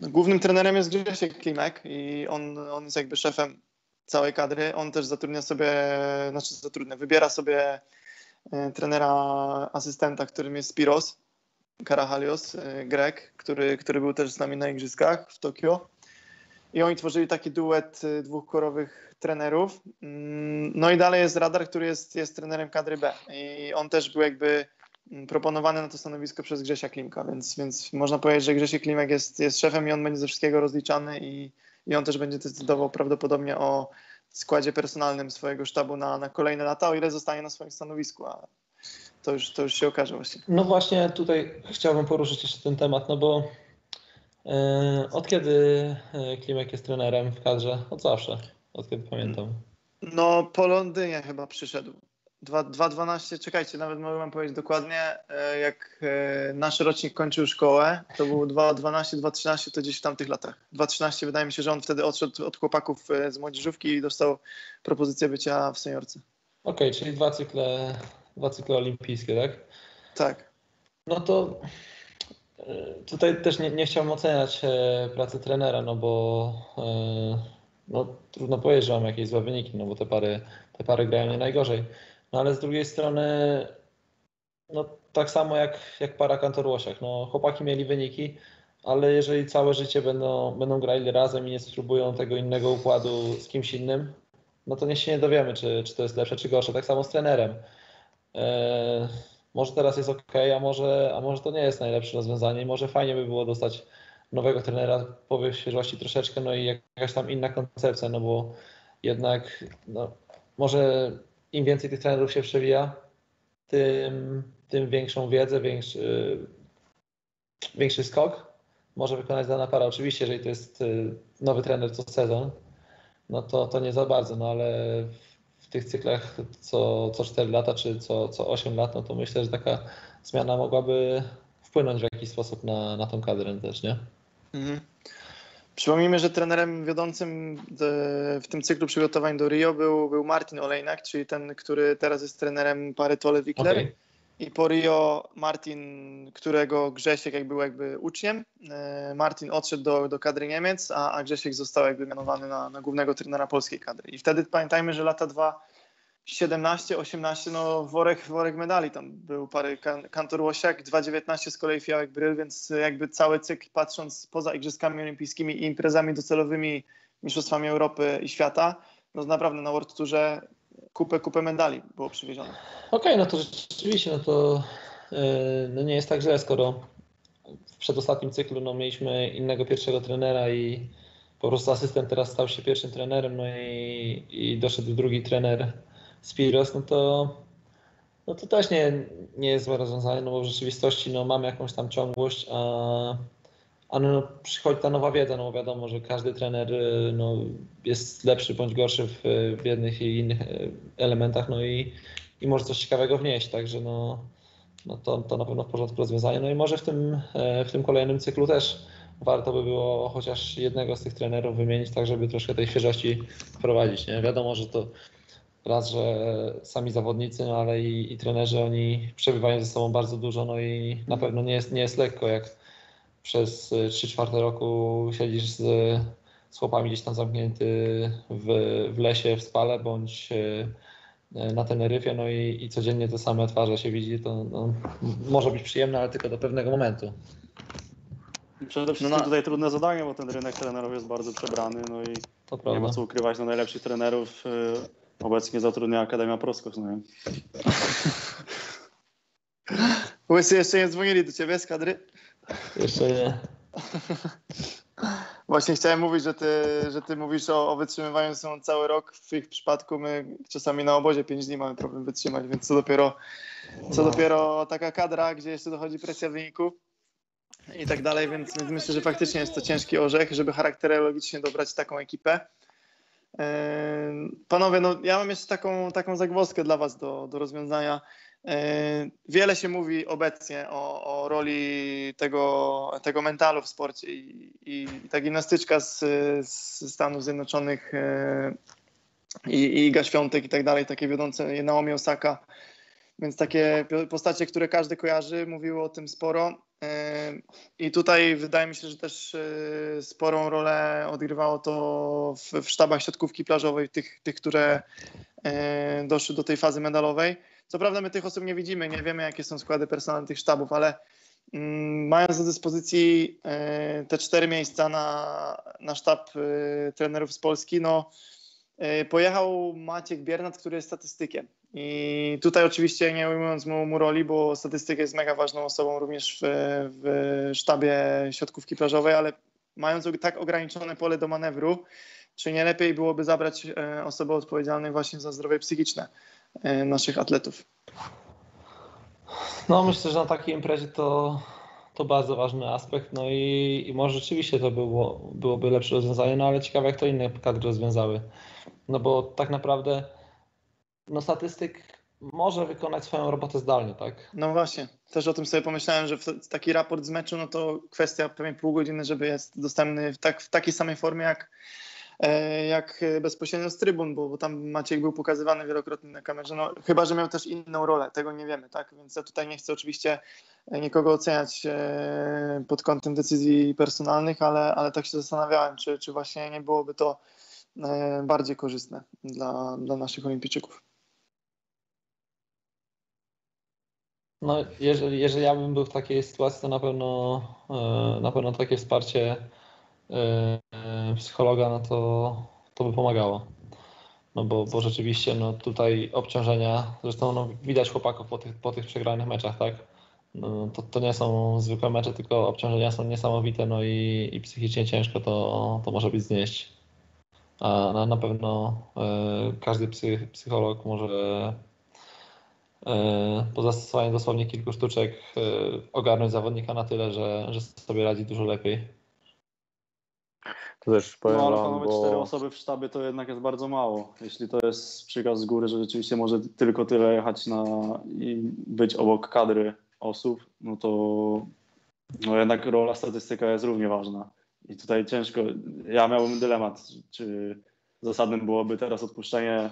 Głównym trenerem jest Grzesiek Klimek i on, on jest jakby szefem całej kadry. On też zatrudnia sobie, znaczy zatrudnia, wybiera sobie e, trenera asystenta, którym jest Spiros Karahalios, e, Grek, który, który był też z nami na igrzyskach w Tokio. I oni tworzyli taki duet e, dwóch korowych trenerów. Mm, No i dalej jest Radar, który jest, jest trenerem kadry B. I on też był jakby mm, proponowany na to stanowisko przez Grzesia Klimka, więc, więc można powiedzieć, że Grzesiek Klimek jest, jest szefem i on będzie ze wszystkiego rozliczany i, i on też będzie decydował prawdopodobnie o składzie personalnym swojego sztabu na, na kolejne lata, o ile zostanie na swoim stanowisku, a to już, to już się okaże właśnie. No właśnie tutaj chciałbym poruszyć jeszcze ten temat, no bo e, od kiedy e, Klimek jest trenerem w kadrze? Od zawsze, od kiedy pamiętam. No po Londynie chyba przyszedł. 2.12, czekajcie, nawet mogę wam powiedzieć dokładnie, e, jak nasz rocznik kończył szkołę, to było 2.12, 2.13, to gdzieś w tamtych latach. 2.13 wydaje mi się, że on wtedy odszedł od chłopaków z młodzieżówki i dostał propozycję bycia w seniorce. Okej, czyli dwa cykle, dwa cykle olimpijskie, tak? Tak. No to e, tutaj też nie, nie chciałbym oceniać e, pracy trenera, no bo e, no, trudno powiedzieć, że mam jakieś złe wyniki, no bo te pary, te pary grają nie najgorzej. No ale z drugiej strony, no tak samo jak, jak para Kantor Łosiak, no chłopaki mieli wyniki, ale jeżeli całe życie będą, będą grali razem i nie spróbują tego innego układu z kimś innym, no to nie się nie dowiemy, czy, czy to jest lepsze, czy gorsze. Tak samo z trenerem. E, może teraz jest ok, a może, a może to nie jest najlepsze rozwiązanie. Może fajnie by było dostać nowego trenera, powiew świeżości troszeczkę, no i jakaś tam inna koncepcja, no bo jednak no, może im więcej tych trenerów się przewija, tym, tym większą wiedzę, większy, większy skok może wykonać dana para. Oczywiście, jeżeli to jest y, nowy trener co sezon, no to, to nie za bardzo, no ale w tych cyklach co, co 4 lata czy co, co 8 lat, no to myślę, że taka zmiana mogłaby wpłynąć w jakiś sposób na, na tą kadrę też, nie? Mhm. Przypomnijmy, że trenerem wiodącym w tym cyklu przygotowań do Rio był, był Martin Olejnak, czyli ten, który teraz jest trenerem pary Tole Wickler. Okej. I po Rio Martin, którego Grzesiek jak był jakby uczniem, e, Martin odszedł do, do kadry Niemiec, a, a Grzesiek został jakby mianowany na, na głównego trenera polskiej kadry. I wtedy pamiętajmy, że lata 2.17, 18, no worek, worek medali, tam był parę kan, Kantor Łosiak, 2.19 z kolei Fiałek Bryl, więc jakby cały cykl patrząc poza Igrzyskami Olimpijskimi i imprezami docelowymi Mistrzostwami Europy i świata, no naprawdę na World Tourze kupę, kupę medali było przywiezione. Okej, okay, no to rzeczywiście, no to yy, no nie jest tak źle, skoro w przedostatnim cyklu no, mieliśmy innego pierwszego trenera i po prostu asystent teraz stał się pierwszym trenerem, no i, i doszedł drugi trener Spiros, no to, no to też nie, nie jest złe rozwiązanie, no bo w rzeczywistości no, mamy jakąś tam ciągłość, a ale no, przychodzi ta nowa wiedza, no wiadomo, że każdy trener y, no, jest lepszy bądź gorszy w, w jednych i innych y, elementach, no i, i może coś ciekawego wnieść, także no, no to, to na pewno w porządku rozwiązanie. No i może w tym, e, w tym kolejnym cyklu też warto by było chociaż jednego z tych trenerów wymienić, tak żeby troszkę tej świeżości wprowadzić. Nie? Wiadomo, że to raz, że sami zawodnicy, no ale i, i trenerzy, oni przebywają ze sobą bardzo dużo, no i na pewno nie jest, nie jest lekko, jak przez 3 czwarte roku siedzisz z, z chłopami gdzieś tam zamknięty w, w lesie, w spale bądź e, na Teneryfie, no i, i codziennie te same twarze się widzi, to no, może być przyjemne, ale tylko do pewnego momentu. Przede wszystkim no tutaj trudne zadanie, bo ten rynek trenerów jest bardzo przebrany, no i to nie ma co ukrywać, no najlepszych trenerów y, obecnie zatrudnia Akademia Proskos, no nie? (laughs) Łysy jeszcze nie dzwonili do ciebie z kadry? Jeszcze nie. Właśnie chciałem mówić, że ty, że ty mówisz o, o wytrzymywaniu są cały rok. W ich przypadku my czasami na obozie 5 dni mamy problem wytrzymać, więc co dopiero, co no. dopiero taka kadra, gdzie jeszcze dochodzi presja wyników i tak dalej, więc, więc myślę, że faktycznie jest to ciężki orzech, żeby charakterologicznie dobrać taką ekipę. Panowie, no ja mam jeszcze taką, taką zagwozdkę dla Was do, do rozwiązania. E, wiele się mówi obecnie o, o roli tego, tego mentalu w sporcie i, i ta gimnastyczka z, z Stanów Zjednoczonych e, i, Iga Świątek i tak dalej, takie wiodące Naomi Osaka, więc takie postacie, które każdy kojarzy, mówiło o tym sporo. E, I tutaj wydaje mi się, że też sporą rolę odgrywało to w, w sztabach siatkówki plażowej, tych, tych, które doszły do tej fazy medalowej. Co prawda my tych osób nie widzimy, nie wiemy jakie są składy personalne tych sztabów, ale mm, mając do dyspozycji y, te cztery miejsca na, na sztab y, trenerów z Polski, no y, pojechał Maciek Biernat, który jest statystykiem. I tutaj oczywiście nie ujmując mu, mu roli, bo statystyk jest mega ważną osobą również w, w sztabie siatkówki plażowej, ale mając tak ograniczone pole do manewru, czy nie lepiej byłoby zabrać osobę odpowiedzialną właśnie za zdrowie psychiczne? E, naszych atletów. No myślę, że na takiej imprezie to, to bardzo ważny aspekt, no i, i może rzeczywiście to było, byłoby lepsze rozwiązanie, no ale ciekawe jak to inne kadry rozwiązały. No bo tak naprawdę no statystyk może wykonać swoją robotę zdalnie, tak? No właśnie, też o tym sobie pomyślałem, że taki raport z meczu, no to kwestia pewnie pół godziny, żeby jest dostępny w, tak, w takiej samej formie jak jak bezpośrednio z trybun, bo, bo tam Maciek był pokazywany wielokrotnie na kamerze. No, chyba, że miał też inną rolę, tego nie wiemy, tak? Więc ja tutaj nie chcę oczywiście nikogo oceniać e, pod kątem decyzji personalnych, ale, ale tak się zastanawiałem, czy, czy właśnie nie byłoby to e, bardziej korzystne dla, dla naszych olimpijczyków. No, jeżeli, jeżeli ja bym był w takiej sytuacji, to na pewno, na pewno takie wsparcie E, psychologa, no to, to by pomagało. No bo, bo rzeczywiście no tutaj obciążenia, zresztą no widać chłopaków po tych, po tych przegranych meczach, tak? No, to, to nie są zwykłe mecze, tylko obciążenia są niesamowite, no i, i psychicznie ciężko to, to może być znieść. A na, na pewno e, każdy psych, psycholog może e, po zastosowaniu dosłownie kilku sztuczek e, ogarnąć zawodnika na tyle, że, że sobie radzi dużo lepiej. To też powiem no ale panowie, bo... cztery osoby w sztabie to jednak jest bardzo mało. Jeśli to jest przykaz z góry, że rzeczywiście może tylko tyle jechać na i być obok kadry osób, no to no jednak rola statystyka jest równie ważna. I tutaj ciężko, ja miałbym dylemat, czy zasadnym byłoby teraz odpuszczenie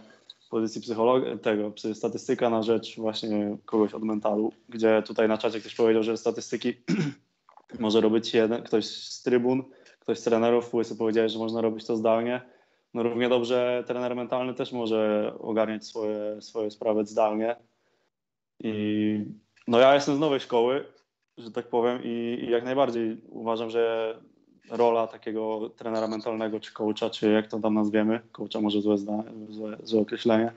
pozycji psychologa, tego, statystyka na rzecz właśnie kogoś od mentalu, gdzie tutaj na czacie ktoś powiedział, że statystyki (clears throat) może robić jeden, ktoś z trybun, ktoś z trenerów, Łysy powiedziałeś, że można robić to zdalnie. No równie dobrze trener mentalny też może ogarniać swoje, swoje sprawy zdalnie. I no ja jestem z nowej szkoły, że tak powiem i, i jak najbardziej uważam, że rola takiego trenera mentalnego, czy coacha, czy jak to tam nazwiemy, coacha może złe, złe, złe określenie,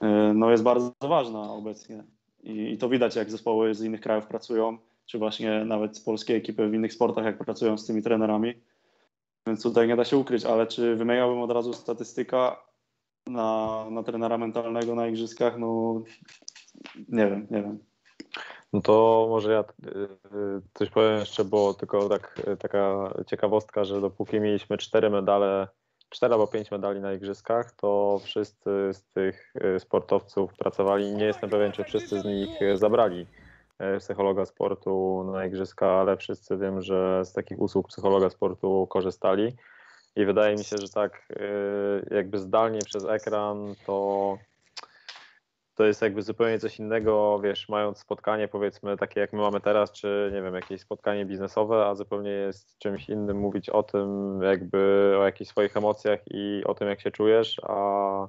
e, no jest bardzo ważna obecnie. I, I, to widać, jak zespoły z innych krajów pracują, czy właśnie nawet polskie ekipy w innych sportach, jak pracują z tymi trenerami. Więc tutaj nie da się ukryć, ale czy wymieniałbym od razu statystyka na, na trenera mentalnego na igrzyskach? No nie wiem, nie wiem. No to może ja y, y, coś powiem jeszcze, bo tylko tak, taka ciekawostka, że dopóki mieliśmy cztery medale, cztery albo pięć medali na igrzyskach, to wszyscy z tych y, sportowców pracowali. Nie jestem pewien, czy wszyscy z nich zabrali psychologa sportu na igrzyska, ale wszyscy wiem, że z takich usług psychologa sportu korzystali. I wydaje mi się, że tak jakby zdalnie przez ekran to to jest jakby zupełnie coś innego, wiesz, mając spotkanie powiedzmy takie jak my mamy teraz, czy nie wiem, jakieś spotkanie biznesowe, a zupełnie jest czymś innym mówić o tym jakby o jakichś swoich emocjach i o tym jak się czujesz, a,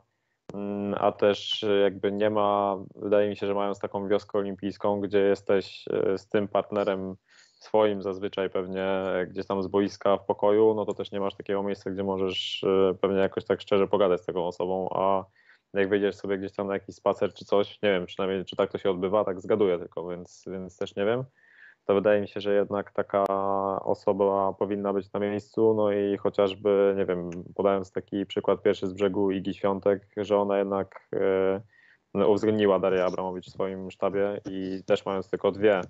a też jakby nie ma, wydaje mi się, że mając taką wioskę olimpijską, gdzie jesteś e, z tym partnerem swoim zazwyczaj pewnie gdzieś tam z boiska w pokoju, no to też nie masz takiego miejsca, gdzie możesz e, pewnie jakoś tak szczerze pogadać z taką osobą, a jak wyjdziesz sobie gdzieś tam na jakiś spacer czy coś, nie wiem, przynajmniej czy tak to się odbywa, tak zgaduję tylko, więc, więc też nie wiem. To wydaje mi się, że jednak taka osoba powinna być na miejscu, no i chociażby, nie wiem, podając taki przykład pierwszy z brzegu Igi Świątek, że ona jednak no, uwzględniła Daria Abramowicz w swoim sztabie i też mając tylko dwie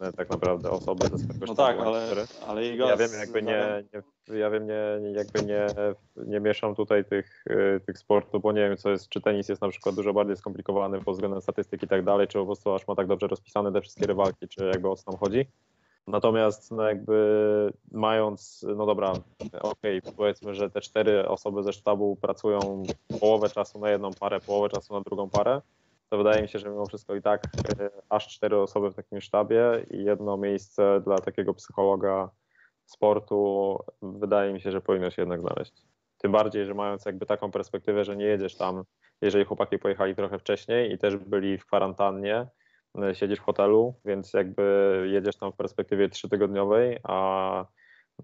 e, tak naprawdę osoby ze swojego no sztabu. tak, ale, ale Iga ja wiem jakby nie, nie, ja wiem nie, jakby nie, nie mieszam tutaj tych, e, tych sportów, bo nie wiem co jest, czy tenis jest na przykład dużo bardziej skomplikowany pod względem statystyki i tak dalej, czy po prostu aż ma tak dobrze rozpisane te wszystkie rywalki, czy jakby o co tam chodzi. Natomiast no jakby mając, no dobra, okej, okay, powiedzmy, że te cztery osoby ze sztabu pracują połowę czasu na jedną parę, połowę czasu na drugą parę, to wydaje mi się, że mimo wszystko i tak e, aż cztery osoby w takim sztabie i jedno miejsce dla takiego psychologa sportu wydaje mi się, że powinno się jednak znaleźć. Tym bardziej, że mając jakby taką perspektywę, że nie jedziesz tam, jeżeli chłopaki pojechali trochę wcześniej i też byli w kwarantannie, siedzisz w hotelu, więc jakby jedziesz tam w perspektywie trzytygodniowej, a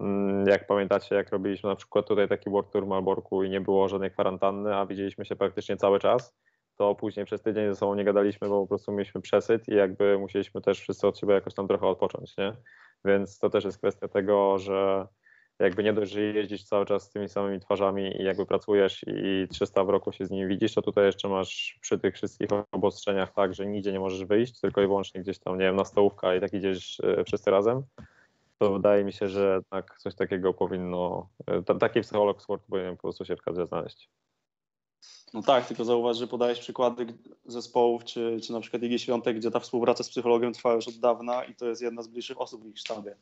mm, jak pamiętacie, jak robiliśmy na przykład tutaj taki work tour w Malborku i nie było żadnej kwarantanny, a widzieliśmy się praktycznie cały czas, to później przez tydzień ze sobą nie gadaliśmy, bo po prostu mieliśmy przesyt i jakby musieliśmy też wszyscy od siebie jakoś tam trochę odpocząć, nie? Więc to też jest kwestia tego, że jakby nie dość, że jeździsz cały czas z tymi samymi twarzami i jakby pracujesz i 300 w roku się z nimi widzisz, to tutaj jeszcze masz przy tych wszystkich obostrzeniach tak, że nigdzie nie możesz wyjść, tylko i wyłącznie gdzieś tam, nie wiem, na stołówka i tak idziesz e, wszyscy razem, to wydaje mi się, że tak coś takiego powinno, e, taki psycholog sportu powinien po prostu się w kadrze znaleźć. No tak, tylko zauważ, że podajesz przykłady zespołów, czy, czy na przykład Ligi Świątek, gdzie ta współpraca z psychologiem trwa już od dawna i to jest jedna z bliższych osób w ich sztabie.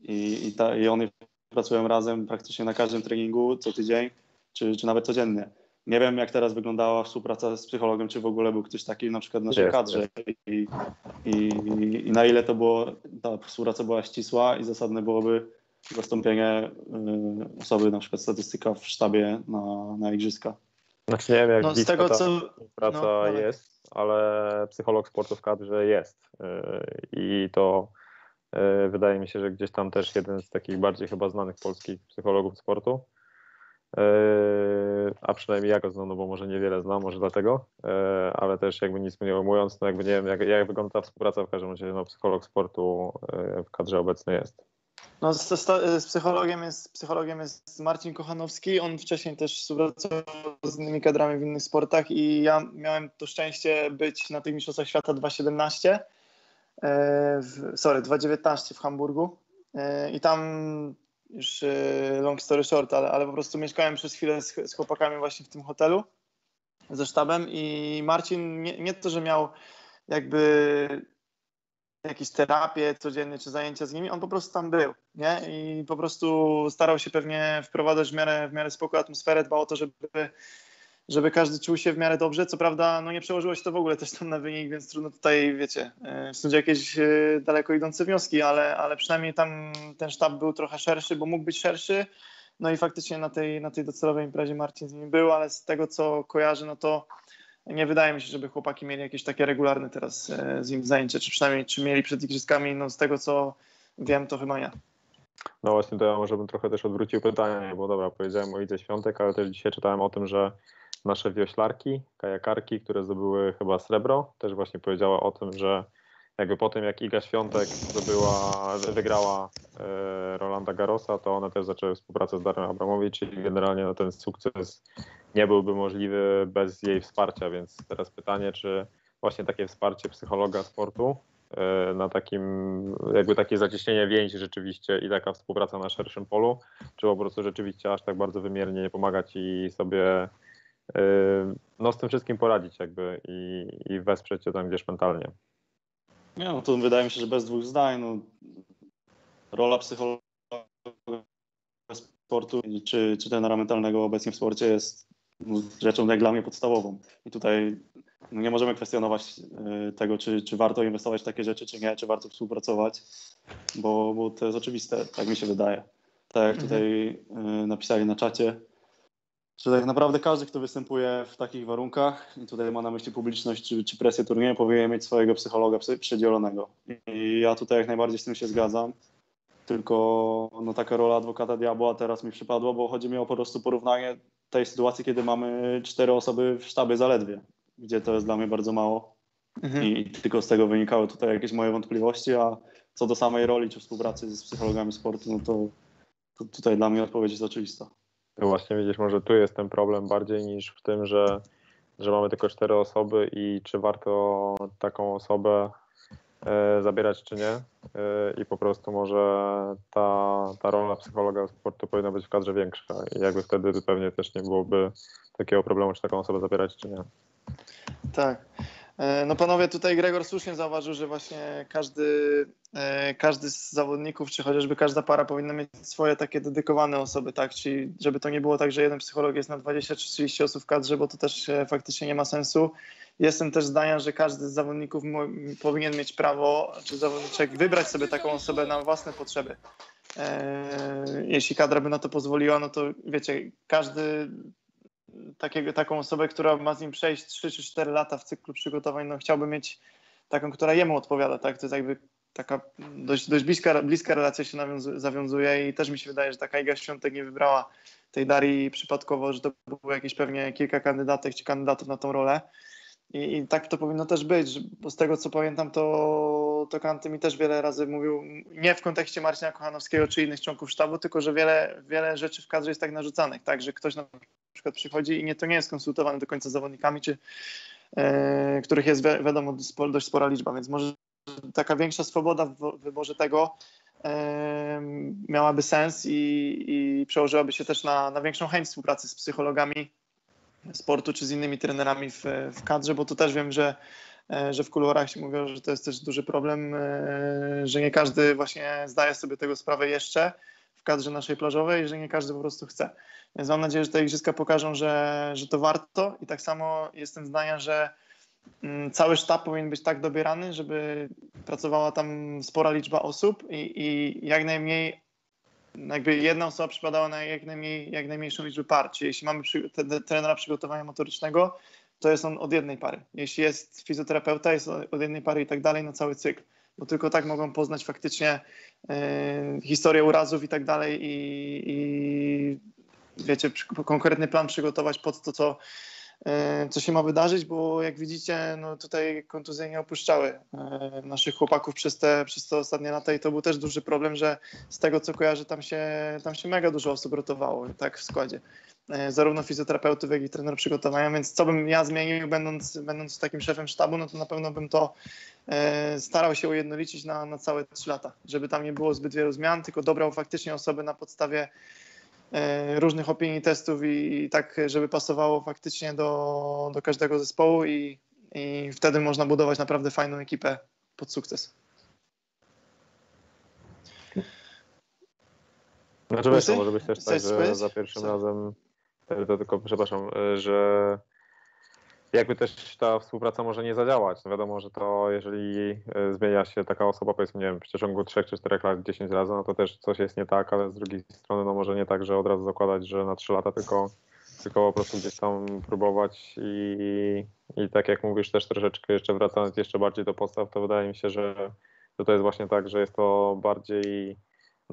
I, i, ta, i oni pracują razem praktycznie na każdym treningu co tydzień, czy, czy nawet codziennie. Nie wiem, jak teraz wyglądała współpraca z psychologem, czy w ogóle był ktoś taki na przykład w naszej jest, kadrze I, i, i, na ile to było, ta współpraca była ścisła i zasadne byłoby zastąpienie y, osoby, na przykład statystyka w sztabie na, na igrzyska. Znaczy nie wiem, jak no, z tego, co... współpraca no, jest, ale psycholog sportu w kadrze jest y, i to wydaje mi się, że gdzieś tam też jeden z takich bardziej chyba znanych polskich psychologów sportu. E, a przynajmniej ja go znam, no bo może niewiele znam, może dlatego, e, ale też jakby nic mu nie ujmując, no jakby nie wiem, jak, jak wygląda ta współpraca w każdym razie, no psycholog sportu w kadrze obecny jest. No z, z, psychologiem jest, psychologiem jest Marcin Kochanowski, on wcześniej też współpracował z innymi kadrami w innych sportach i ja miałem to szczęście być na tych Mistrzostwach Świata 2017 E, w, sorry, 2.19 w Hamburgu e, i tam już e, long story short, ale, ale po prostu mieszkałem przez chwilę z, z chłopakami właśnie w tym hotelu ze sztabem i Marcin nie, nie to, że miał jakby jakieś terapie codziennie czy zajęcia z nimi, on po prostu tam był, nie? I po prostu starał się pewnie wprowadzać w miarę, w miarę atmosferę, dbał o to, żeby żeby każdy czuł się w miarę dobrze. Co prawda, no nie przełożyło się to w ogóle też tam na wynik, więc trudno tutaj, wiecie, e, snuć jakieś e, daleko idące wnioski, ale, ale przynajmniej tam ten sztab był trochę szerszy, bo mógł być szerszy. No i faktycznie na tej, na tej docelowej imprezie Marcin z nim był, ale z tego co kojarzę, no to nie wydaje mi się, żeby chłopaki mieli jakieś takie regularne teraz z nim zajęcia, czy przynajmniej czy mieli przed igrzyskami, no z tego co wiem, to chyba nie. No właśnie, to ja może bym trochę też odwrócił pytanie, bo dobra, powiedziałem o Idze Świątek, ale też dzisiaj czytałem o tym, że nasze wioślarki, kajakarki, które zdobyły chyba srebro, też właśnie powiedziała o tym, że jakby po tym jak Iga Świątek zdobyła, wygrała e, Rolanda Garosa, to one też zaczęły współpracę z Darem Abramowicz i generalnie no, ten sukces nie byłby możliwy bez jej wsparcia, więc teraz pytanie, czy właśnie takie wsparcie psychologa sportu E, na takim, jakby takie zacieśnienie więzi rzeczywiście i taka współpraca na szerszym polu, czy po prostu rzeczywiście aż tak bardzo wymiernie nie pomagać i sobie no, z tym wszystkim poradzić jakby i, i wesprzeć się tam gdzieś mentalnie. Nie, no to wydaje mi się, że bez dwóch zdań, no, rola psychologa sportu czy, czy tenera mentalnego obecnie w sporcie jest no, rzeczą jak dla mnie podstawową. I tutaj no nie możemy kwestionować e, tego, czy, czy warto inwestować w takie rzeczy, czy nie, czy warto współpracować, bo, bo to jest oczywiste, tak mi się wydaje. Tak jak tutaj mhm. napisali na czacie, że tak naprawdę każdy, kto występuje w takich warunkach, i tutaj ma na myśli publiczność czy, czy presję turnieju, powinien mieć swojego psychologa przydzielonego. I ja tutaj jak najbardziej z tym się zgadzam. Tylko no, taka rola adwokata diabła teraz mi przypadła, bo chodzi mi o po prostu porównanie tej sytuacji, kiedy mamy cztery osoby w sztabie zaledwie gdzie to jest dla mnie bardzo mało. Mhm. I tylko z tego wynikały tutaj jakieś moje wątpliwości, a co do samej roli czy współpracy z psychologami sportu, no to, to tutaj dla mnie odpowiedź jest oczywista. No właśnie widzisz, może tu jest ten problem bardziej niż w tym, że, że mamy tylko cztery osoby i czy warto taką osobę e, zabierać czy nie. E, I po prostu może ta, ta rola psychologa sportu powinna być w kadrze większa i jakby wtedy pewnie też nie byłoby takiego problemu, czy taką osobę zabierać czy nie. Tak. E, no panowie, tutaj Gregor słusznie zauważył, że właśnie każdy, e, każdy z zawodników, czy chociażby każda para powinna mieć swoje takie dedykowane osoby, tak? Czyli żeby to nie było tak, że jeden psycholog jest na 20 czy 30 osób w kadrze, bo to też e, faktycznie nie ma sensu. Jestem też zdania, że każdy z zawodników powinien mieć prawo, czy zawodniczek, wybrać sobie taką osobę na własne potrzeby. Jeśli kadra by na to pozwoliła, no to wiecie, każdy takiego, taką osobę, która ma z nim przejść 3 czy 4 lata w cyklu przygotowań, no chciałbym mieć taką, która jemu odpowiada, tak? To jest jakby taka dość, dość bliska, bliska relacja się nawiązuje, zawiązuje i też mi się wydaje, że taka Iga Świątek nie wybrała tej Darii przypadkowo, że to było jakieś pewnie kilka kandydatek czy kandydatów na tą rolę. I, I, tak to powinno też być, bo z tego co pamiętam, to, to Kanty mi też wiele razy mówił, nie w kontekście Marcina Kochanowskiego czy innych członków sztabu, tylko że wiele, wiele rzeczy w kadrze jest tak narzucanych, tak, że ktoś na przykład przychodzi i nie, to nie jest konsultowany do końca z zawodnikami, czy, e, których jest wi wiadomo dość spora liczba, więc może taka większa swoboda w wyborze tego e, miałaby sens i, i przełożyłaby się też na, na większą chęć współpracy z psychologami sportu czy z innymi trenerami w, w kadrze, bo to też wiem, że, e, że w kuluarach się mówią, że to jest też duży problem, e, że nie każdy właśnie zdaje sobie tego sprawę jeszcze w kadrze naszej plażowej, że nie każdy po prostu chce. Więc mam nadzieję, że te igrzyska pokażą, że, że to warto i tak samo jestem zdania, że mm, cały sztab powinien być tak dobierany, żeby pracowała tam spora liczba osób i, i jak najmniej jakby jedna osoba przypadała na jak, najmniej, jak najmniejszą liczbę par. Czyli jeśli mamy przy, te, trenera przygotowania motorycznego, to jest on od jednej pary. Jeśli jest fizjoterapeuta, jest od jednej pary i tak dalej na cały cykl. Bo tylko tak mogą poznać faktycznie y, historię urazów i tak dalej i, i wiecie, konkretny plan przygotować pod to, co, E, co się ma wydarzyć, bo jak widzicie, no tutaj kontuzje nie opuszczały e, naszych chłopaków przez te, przez te ostatnie lata i to był też duży problem, że z tego co kojarzę, tam się, tam się mega dużo osób rotowało tak w składzie. E, zarówno fizjoterapeutów, jak i trener przygotowania, więc co bym ja zmienił, będąc, będąc takim szefem sztabu, no to na pewno bym to starał się ujednolicić na, na całe trzy lata, żeby tam nie było zbyt wielu zmian, tylko dobrał faktycznie osoby na podstawie różnych opinii, testów i, i, tak, żeby pasowało faktycznie do, do każdego zespołu i, i wtedy można budować naprawdę fajną ekipę pod sukces. Znaczy wiesz, może być też tak, że za pierwszym razem e, to tylko przepraszam, e, że jakby też ta współpraca może nie zadziałać. No wiadomo, że to jeżeli e, zmienia się taka osoba, powiedzmy, nie wiem, w przeciągu 3 czy 4 lat 10 razy, no to też coś jest nie tak, ale z drugiej strony, no może nie tak, że od razu zakładać, że na 3 lata, tylko, tylko po prostu gdzieś tam próbować i, i tak jak mówisz też troszeczkę jeszcze wracając jeszcze bardziej do podstaw, to wydaje mi się, że to jest właśnie tak, że jest to bardziej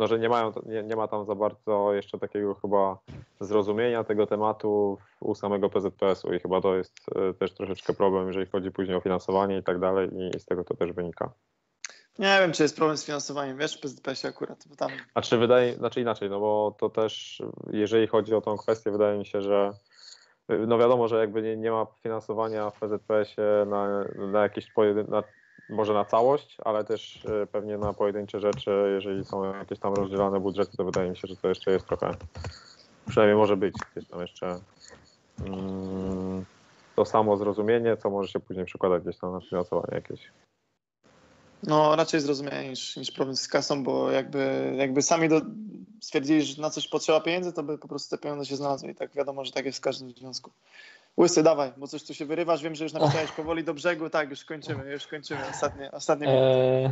no, że nie, mają, nie, nie ma tam za bardzo jeszcze takiego chyba zrozumienia tego tematu u samego PZPS-u i chyba to jest e, też troszeczkę problem, jeżeli chodzi później o finansowanie i tak dalej i z tego to też wynika. Nie wiem, czy jest problem z finansowaniem, wiesz, w PZPS-ie akurat, bo tam... A czy wydaje, znaczy inaczej, no bo to też, jeżeli chodzi o tą kwestię, wydaje mi się, że no wiadomo, że jakby nie, nie ma finansowania w PZPS-ie na, na jakieś na, może na całość, ale też e, pewnie na pojedyncze rzeczy, jeżeli są jakieś tam rozdzielane budżety, to wydaje mi się, że to jeszcze jest trochę, przynajmniej może być gdzieś tam jeszcze mm, to samo zrozumienie, co może się później przekładać gdzieś tam na finansowanie jakieś. No, raczej zrozumienie niż, niż problem z kasą, bo jakby, jakby sami do, stwierdzili, że na coś potrzeba pieniędzy, to by po prostu te pieniądze się znalazły i tak wiadomo, że tak jest w każdym związku. Łysy, dawaj, bo coś tu się wyrywasz. Wiem, że już napisałeś powoli do brzegu. Tak, już kończymy, już kończymy. Ostatnie, ostatnie eee,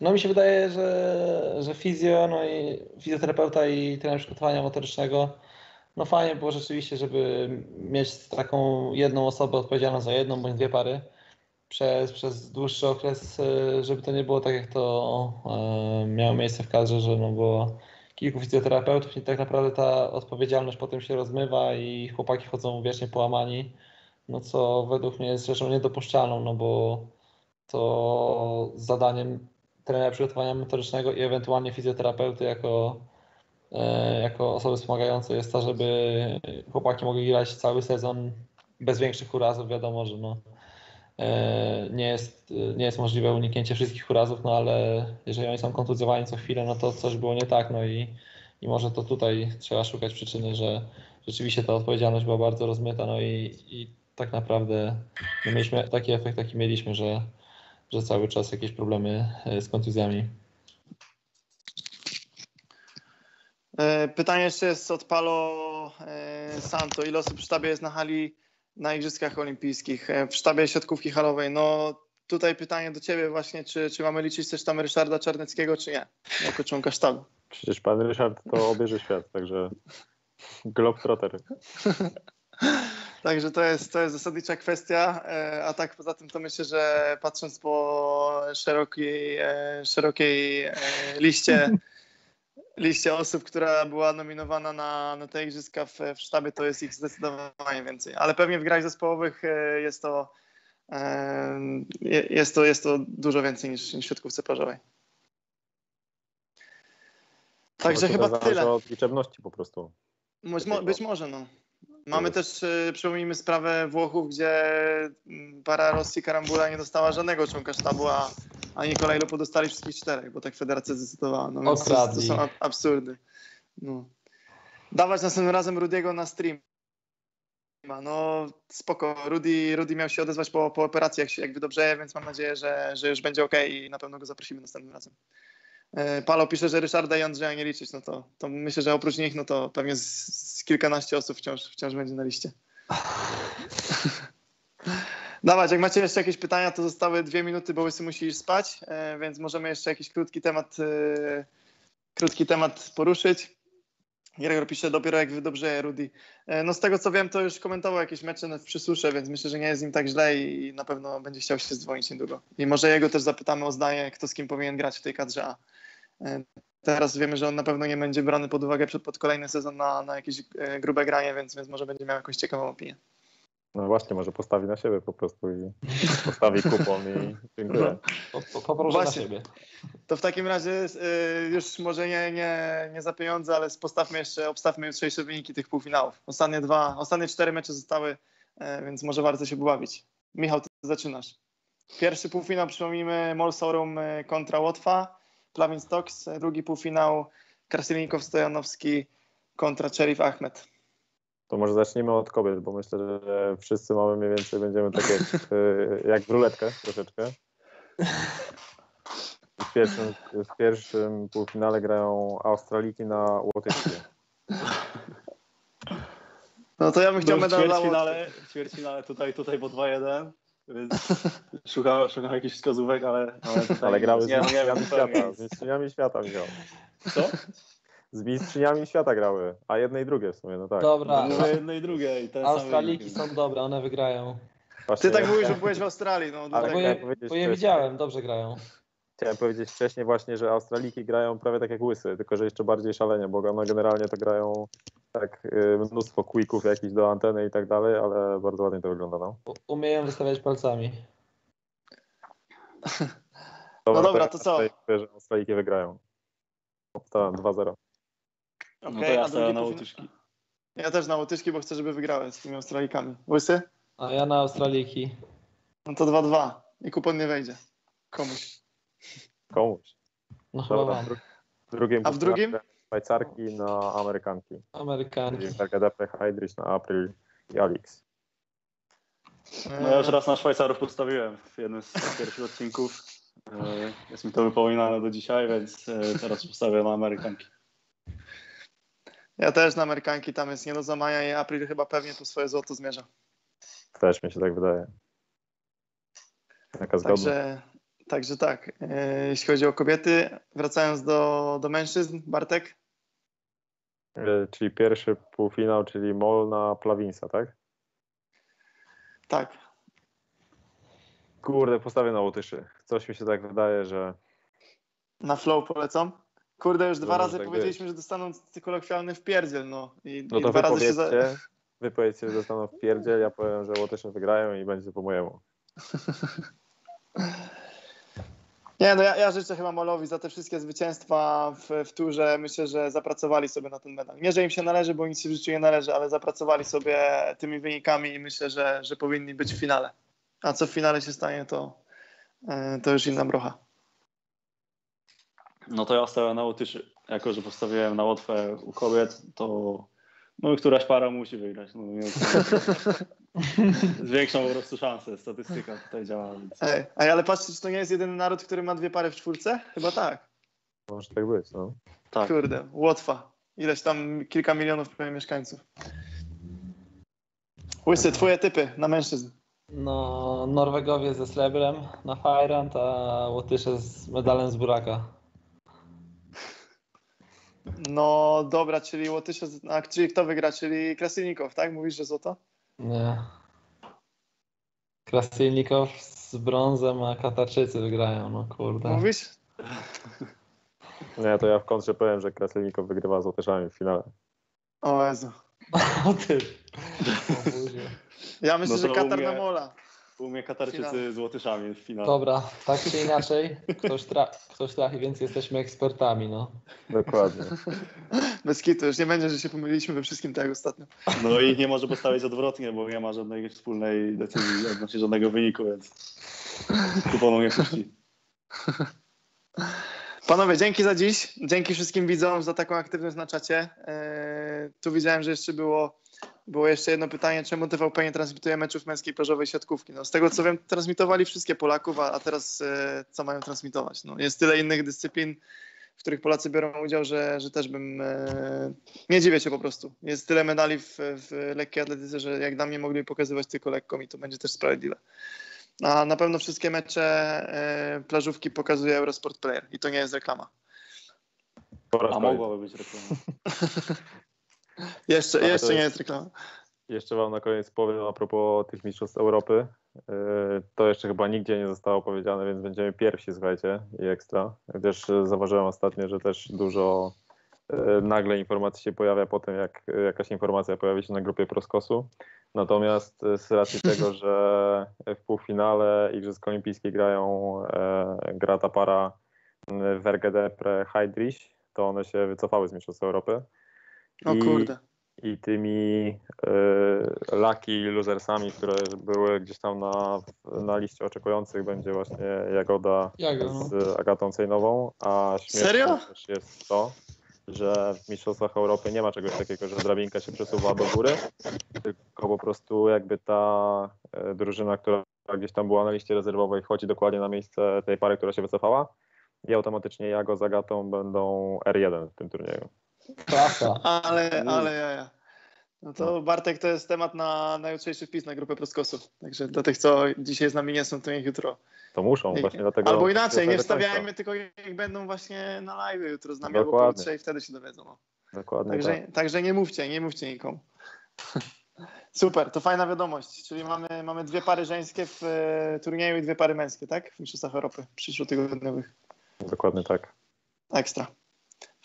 No mi się wydaje, że, że fizjo, no i fizjoterapeuta i trener przygotowania motorycznego, no fajnie było rzeczywiście, żeby mieć taką jedną osobę odpowiedzialną za jedną bądź dwie pary przez, przez dłuższy okres, e, żeby to nie było tak, jak to e, miało miejsce w kadrze, że no było kilku fizjoterapeutów i tak naprawdę ta odpowiedzialność potem się rozmywa i chłopaki chodzą wiecznie połamani, no co według mnie jest rzeczą niedopuszczalną, no bo to zadaniem trenera przygotowania motorycznego i ewentualnie fizjoterapeuty jako, e, jako osoby wspomagające jest to, żeby chłopaki mogli grać cały sezon bez większych urazów. Wiadomo, że no, nie jest, nie jest możliwe uniknięcie wszystkich urazów, no ale jeżeli oni są kontuzjowani co chwilę, no to coś było nie tak, no i, i może to tutaj trzeba szukać przyczyny, że rzeczywiście ta odpowiedzialność była bardzo rozmyta, no i, i tak naprawdę mieliśmy taki efekt, jaki mieliśmy, że, że cały czas jakieś problemy e, z kontuzjami. E, pytanie jeszcze jest od Palo Santo. Ile osób w sztabie jest na hali na Igrzyskach Olimpijskich e, w sztabie siatkówki halowej. No tutaj pytanie do Ciebie właśnie, czy, czy mamy liczyć też tam Ryszarda Czarneckiego, czy nie, jako członka sztabu? Przecież pan Ryszard to obierze świat, także globetrotter. (laughs) Także to jest, to jest zasadnicza kwestia, e, a tak poza tym to myślę, że patrząc po szerokiej, e, szerokiej liście liście osób, która była nominowana na, na te igrzyska w, w sztabie, to jest ich zdecydowanie więcej. Ale pewnie w grach zespołowych e, jest to, e, jest to, jest to dużo więcej niż, niż w siatkówce plażowej. Także chyba tyle. od liczebności po prostu. Być, być może, no. Mamy też, e, przypomnijmy sprawę Włochów, gdzie mm, para Rosji Karambula nie dostała żadnego członka sztabu, a a Nikolaj Lupu dostali wszystkich czterech, bo tak federacja zdecydowała. No, więc to, to są absurdy. No. Dawać następnym razem Rudiego na stream. No spoko, Rudy, Rudy miał się odezwać po, po operacji, jak, się, jak wydobrzeje, więc mam nadzieję, że, że już będzie ok i na pewno go zaprosimy następnym razem. E, Palo pisze, że Ryszarda i Andrzeja nie liczyć, no to, to myślę, że oprócz nich, no to pewnie z, z kilkanaście osób wciąż, wciąż będzie na liście. (laughs) Dawać, jak macie jeszcze jakieś pytania, to zostały dwie minuty, bo Łysy musi iść spać, e, więc możemy jeszcze jakiś krótki temat, e, krótki temat poruszyć. Gregor pisze dopiero jak wydobrzeje Rudy. E, no z tego co wiem, to już komentował jakieś mecze w przysusze, więc myślę, że nie jest nim tak źle i na pewno będzie chciał się dzwonić niedługo. I może jego też zapytamy o zdanie, kto z kim powinien grać w tej kadrze A. Teraz wiemy, że on na pewno nie będzie brany pod uwagę pod kolejny sezon na, na jakieś grube granie, więc, więc może będzie miał jakąś ciekawą opinię. No właśnie, może postawi na siebie po prostu i postawi kupon i dziękuję. No, poproszę na siebie. To w takim razie y, już może nie, nie, nie za pieniądze, ale postawmy jeszcze, obstawmy jutrzejsze wyniki tych półfinałów. Ostatnie dwa, ostatnie cztery mecze zostały, y, więc może warto się bawić. Michał, ty zaczynasz. Pierwszy półfinał przypomnijmy Molsorum y, kontra Łotwa, Plawin Stocks. Drugi półfinał Krasilnikow Stojanowski kontra Czerif Ahmed. To może zacznijmy od kobiet, bo myślę, że wszyscy mamy mniej więcej, będziemy tak jak, (laughs) e, jak w ruletkę troszeczkę. W pierwszym, w pierwszym półfinale grają Australiki na Łotyszki. No to ja bym chciał w medal dla Łotwy. ćwierćfinale, w ćwierćfinale tutaj, tutaj po 2-1, więc (laughs) szukałem, szukałem jakichś wskazówek, ale... Ale, Ale grały z no zupełnie świata. Z mistrzyniami świata wziął. Co? Z mistrzyniami świata grały, a jedne i drugie w sumie, no tak. Dobra, jedno i drugie i Australiki wynik. są dobre, one wygrają. Właśnie, Ty tak mówisz, że byłeś w Australii. No, Ale dlatego- Bo je, bo je wcześniej- widziałem, dobrze grają. Chciałem powiedzieć wcześniej właśnie, że Australiki grają prawie tak jak łysy, tylko że jeszcze bardziej szalenie, bo one generalnie to grają tak y, mnóstwo quicków jakichś do anteny i tak dalej, ale bardzo ładnie to wygląda, no. Umieją wystawiać palcami. No dobra, to co? Że Australiki wygrają. Obstałem 2-0. No to Okej, ja stawiam na Łotyszki. Ja też na Łotyszki, bo chcę, żeby wygrały z tymi Australikami. Łysy? A ja na Australiki. No to 2-2 i kupon nie wejdzie. Komuś. Komuś. No chyba Dobra, dru- w drugim A w drugim? Szwajcarki na Amerykanki. Amerykanki. Vergadepe, Heidrich na April i Alix. No ja już raz na Szwajcarów postawiłem w jednym z pierwszych odcinków. E, Jest mi to wypominane do dzisiaj, więc e, teraz postawię na Amerykanki. Ja też na Amerykanki, tam jest nie do zamania i April chyba pewnie po swoje złoto zmierza. Też mi się tak wydaje. Taka zgodna. Także, także tak, e, jeśli chodzi o kobiety, wracając do, do mężczyzn, Bartek? E, Czyli pierwszy półfinał, czyli Molna Plawinsa, tak? Tak. Kurde, postawię na Łotyszy. Coś mi się tak wydaje, że Na flow polecam. Kurde, już dwa może razy tak powiedzieliśmy, że dostaną kolokwialny wpierdziel, no. I, No i dwa razy się za... wypowiedzcie, (laughs) wypowiedzcie, że zostaną w pierdziel, ja powiem, że Łotysze wygrają i będzie po mojemu. (laughs) Nie, no ja, ja życzę chyba Molowi za te wszystkie zwycięstwa w, w turze. Myślę, że zapracowali sobie na ten medal. Nie, że im się należy, bo nic się w życiu nie należy, ale zapracowali sobie tymi wynikami i myślę, że, że powinni być w finale. A co w finale się stanie, to, e, to już inna brocha. No to ja stawiam na Łotyszy. Jako, że postawiłem na Łotwę u kobiet, to no, któraś para musi wygrać. No, nie, (laughs) Zwiększą po prostu szansę. Statystyka tutaj działa. Więc... Ej, ej, ale patrzcie, czy to nie jest jedyny naród, który ma dwie pary w czwórce? Chyba tak. Może tak być, no. Tak. Kurde, Łotwa. Ileś tam kilka milionów prawie mieszkańców. Łysy, twoje typy na mężczyzn. No, Norwegowie ze srebrem na Fajrant, a Łotysze z medalem z buraka. No dobra, czyli Łotysze, a czyli kto wygra? Czyli Krasilnikow, tak? Mówisz, że złoto? Nie. Krasilnikow z brązem, a Katarczycy wygrają, no kurde. Mówisz? Nie, to ja w kontrze powiem, że Krasilnikow wygrywa z Łotyszami w finale. O Jezu. (laughs) O ty. Ja myślę, No że Katar mnie- na mola. U mnie Katarczycy Finał. z Łotyszami w finale. Dobra, tak czy inaczej, ktoś, tra ktoś trafi, więc jesteśmy ekspertami, no. Dokładnie. (laughs) Bez kitu, już nie będzie, że się pomyliliśmy we wszystkim tak jak ostatnio. No i nie może postawić odwrotnie, bo nie ma żadnej wspólnej decyzji odnośnie żadnego wyniku, więc kuponu nie puści. Panowie, dzięki za dziś. Dzięki wszystkim widzom za taką aktywność na czacie. Eee, tu widziałem, że jeszcze było, było jeszcze jedno pytanie, czemu TVP nie transmituje meczów męskiej plażowej siatkówki. No, z tego co wiem, transmitowali wszystkie Polaków, a, a teraz e, co mają transmitować? No, jest tyle innych dyscyplin, w których Polacy biorą udział, że, że też bym... E, nie dziwię się po prostu. Jest tyle medali w, w lekkiej atletyce, że jak dla mnie mogli pokazywać tylko lekką i to będzie też sprawiedliwe. A na pewno wszystkie mecze e, plażówki pokazuje Eurosport Player i to nie jest reklama. A mogłaby być reklama. (laughs) Jeszcze, Ale jeszcze nie jest- jest reklama. Jeszcze wam na koniec powiem a propos tych mistrzostw Europy. Yy, To jeszcze chyba nigdzie nie zostało powiedziane, więc będziemy pierwsi, słuchajcie, i ekstra. Gdyż yy, zauważyłem ostatnio, że też dużo yy, nagle informacji się pojawia po tym, jak yy, jakaś informacja pojawi się na grupie Proskosu. Natomiast z racji (laughs) tego, że w półfinale Igrzysk Olimpijskich grają, gra ta para yy, Vergedepre Heidrich, to one się wycofały z Mistrzostw Europy. O I- kurde. i tymi y, lucky losersami, które były gdzieś tam na, na liście oczekujących będzie właśnie Jagoda Jago, no. z Agatą Cejnową, a Serio? też jest to, że w Mistrzostwach Europy nie ma czegoś takiego, że drabinka się przesuwa do góry, tylko po prostu jakby ta y, drużyna, która gdzieś tam była na liście rezerwowej wchodzi dokładnie na miejsce tej pary, która się wycofała i automatycznie Jago z Agatą będą R1 w tym turnieju. Klasa. (laughs) Ale, Mm. ale jaja. No to Bartek to jest temat na, na jutrzejszy wpis na grupę Proskosu. Także dla tych, co dzisiaj z nami nie są, to niech jutro. To muszą, niech- właśnie dlatego... Albo inaczej, nie wstawiajmy, tylko niech będą właśnie na live jutro z nami albo Dokładnie. pojutrze i wtedy się dowiedzą. No. Dokładnie Także, tak. także nie mówcie, nie mówcie nikomu. (laughs) Super, to fajna wiadomość. Czyli mamy, mamy dwie pary żeńskie w e, turnieju i dwie pary męskie, tak? W Mistrzostwach Europy przyszłotygodniowych. Dokładnie tak. Ekstra.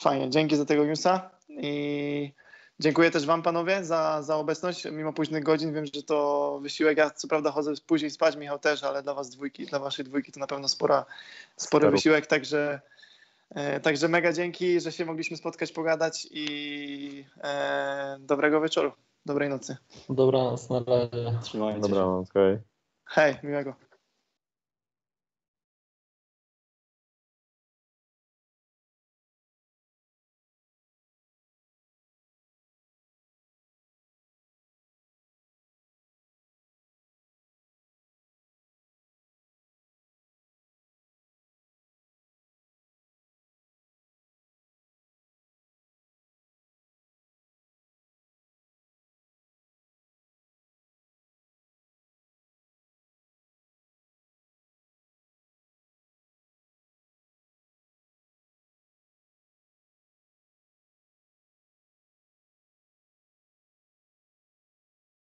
Fajnie, dzięki za tego newsa i dziękuję też Wam panowie za, za obecność, mimo późnych godzin. Wiem, że to wysiłek. Ja co prawda chodzę później spać, Michał też, ale dla Was dwójki, dla Waszej dwójki to na pewno spora, spory wysiłek, także, e, także mega dzięki, że się mogliśmy spotkać, pogadać i e, dobrego wieczoru, dobrej nocy. Dobranoc, na razie. Trzymajcie się. Dobra, okej. Hej, miłego.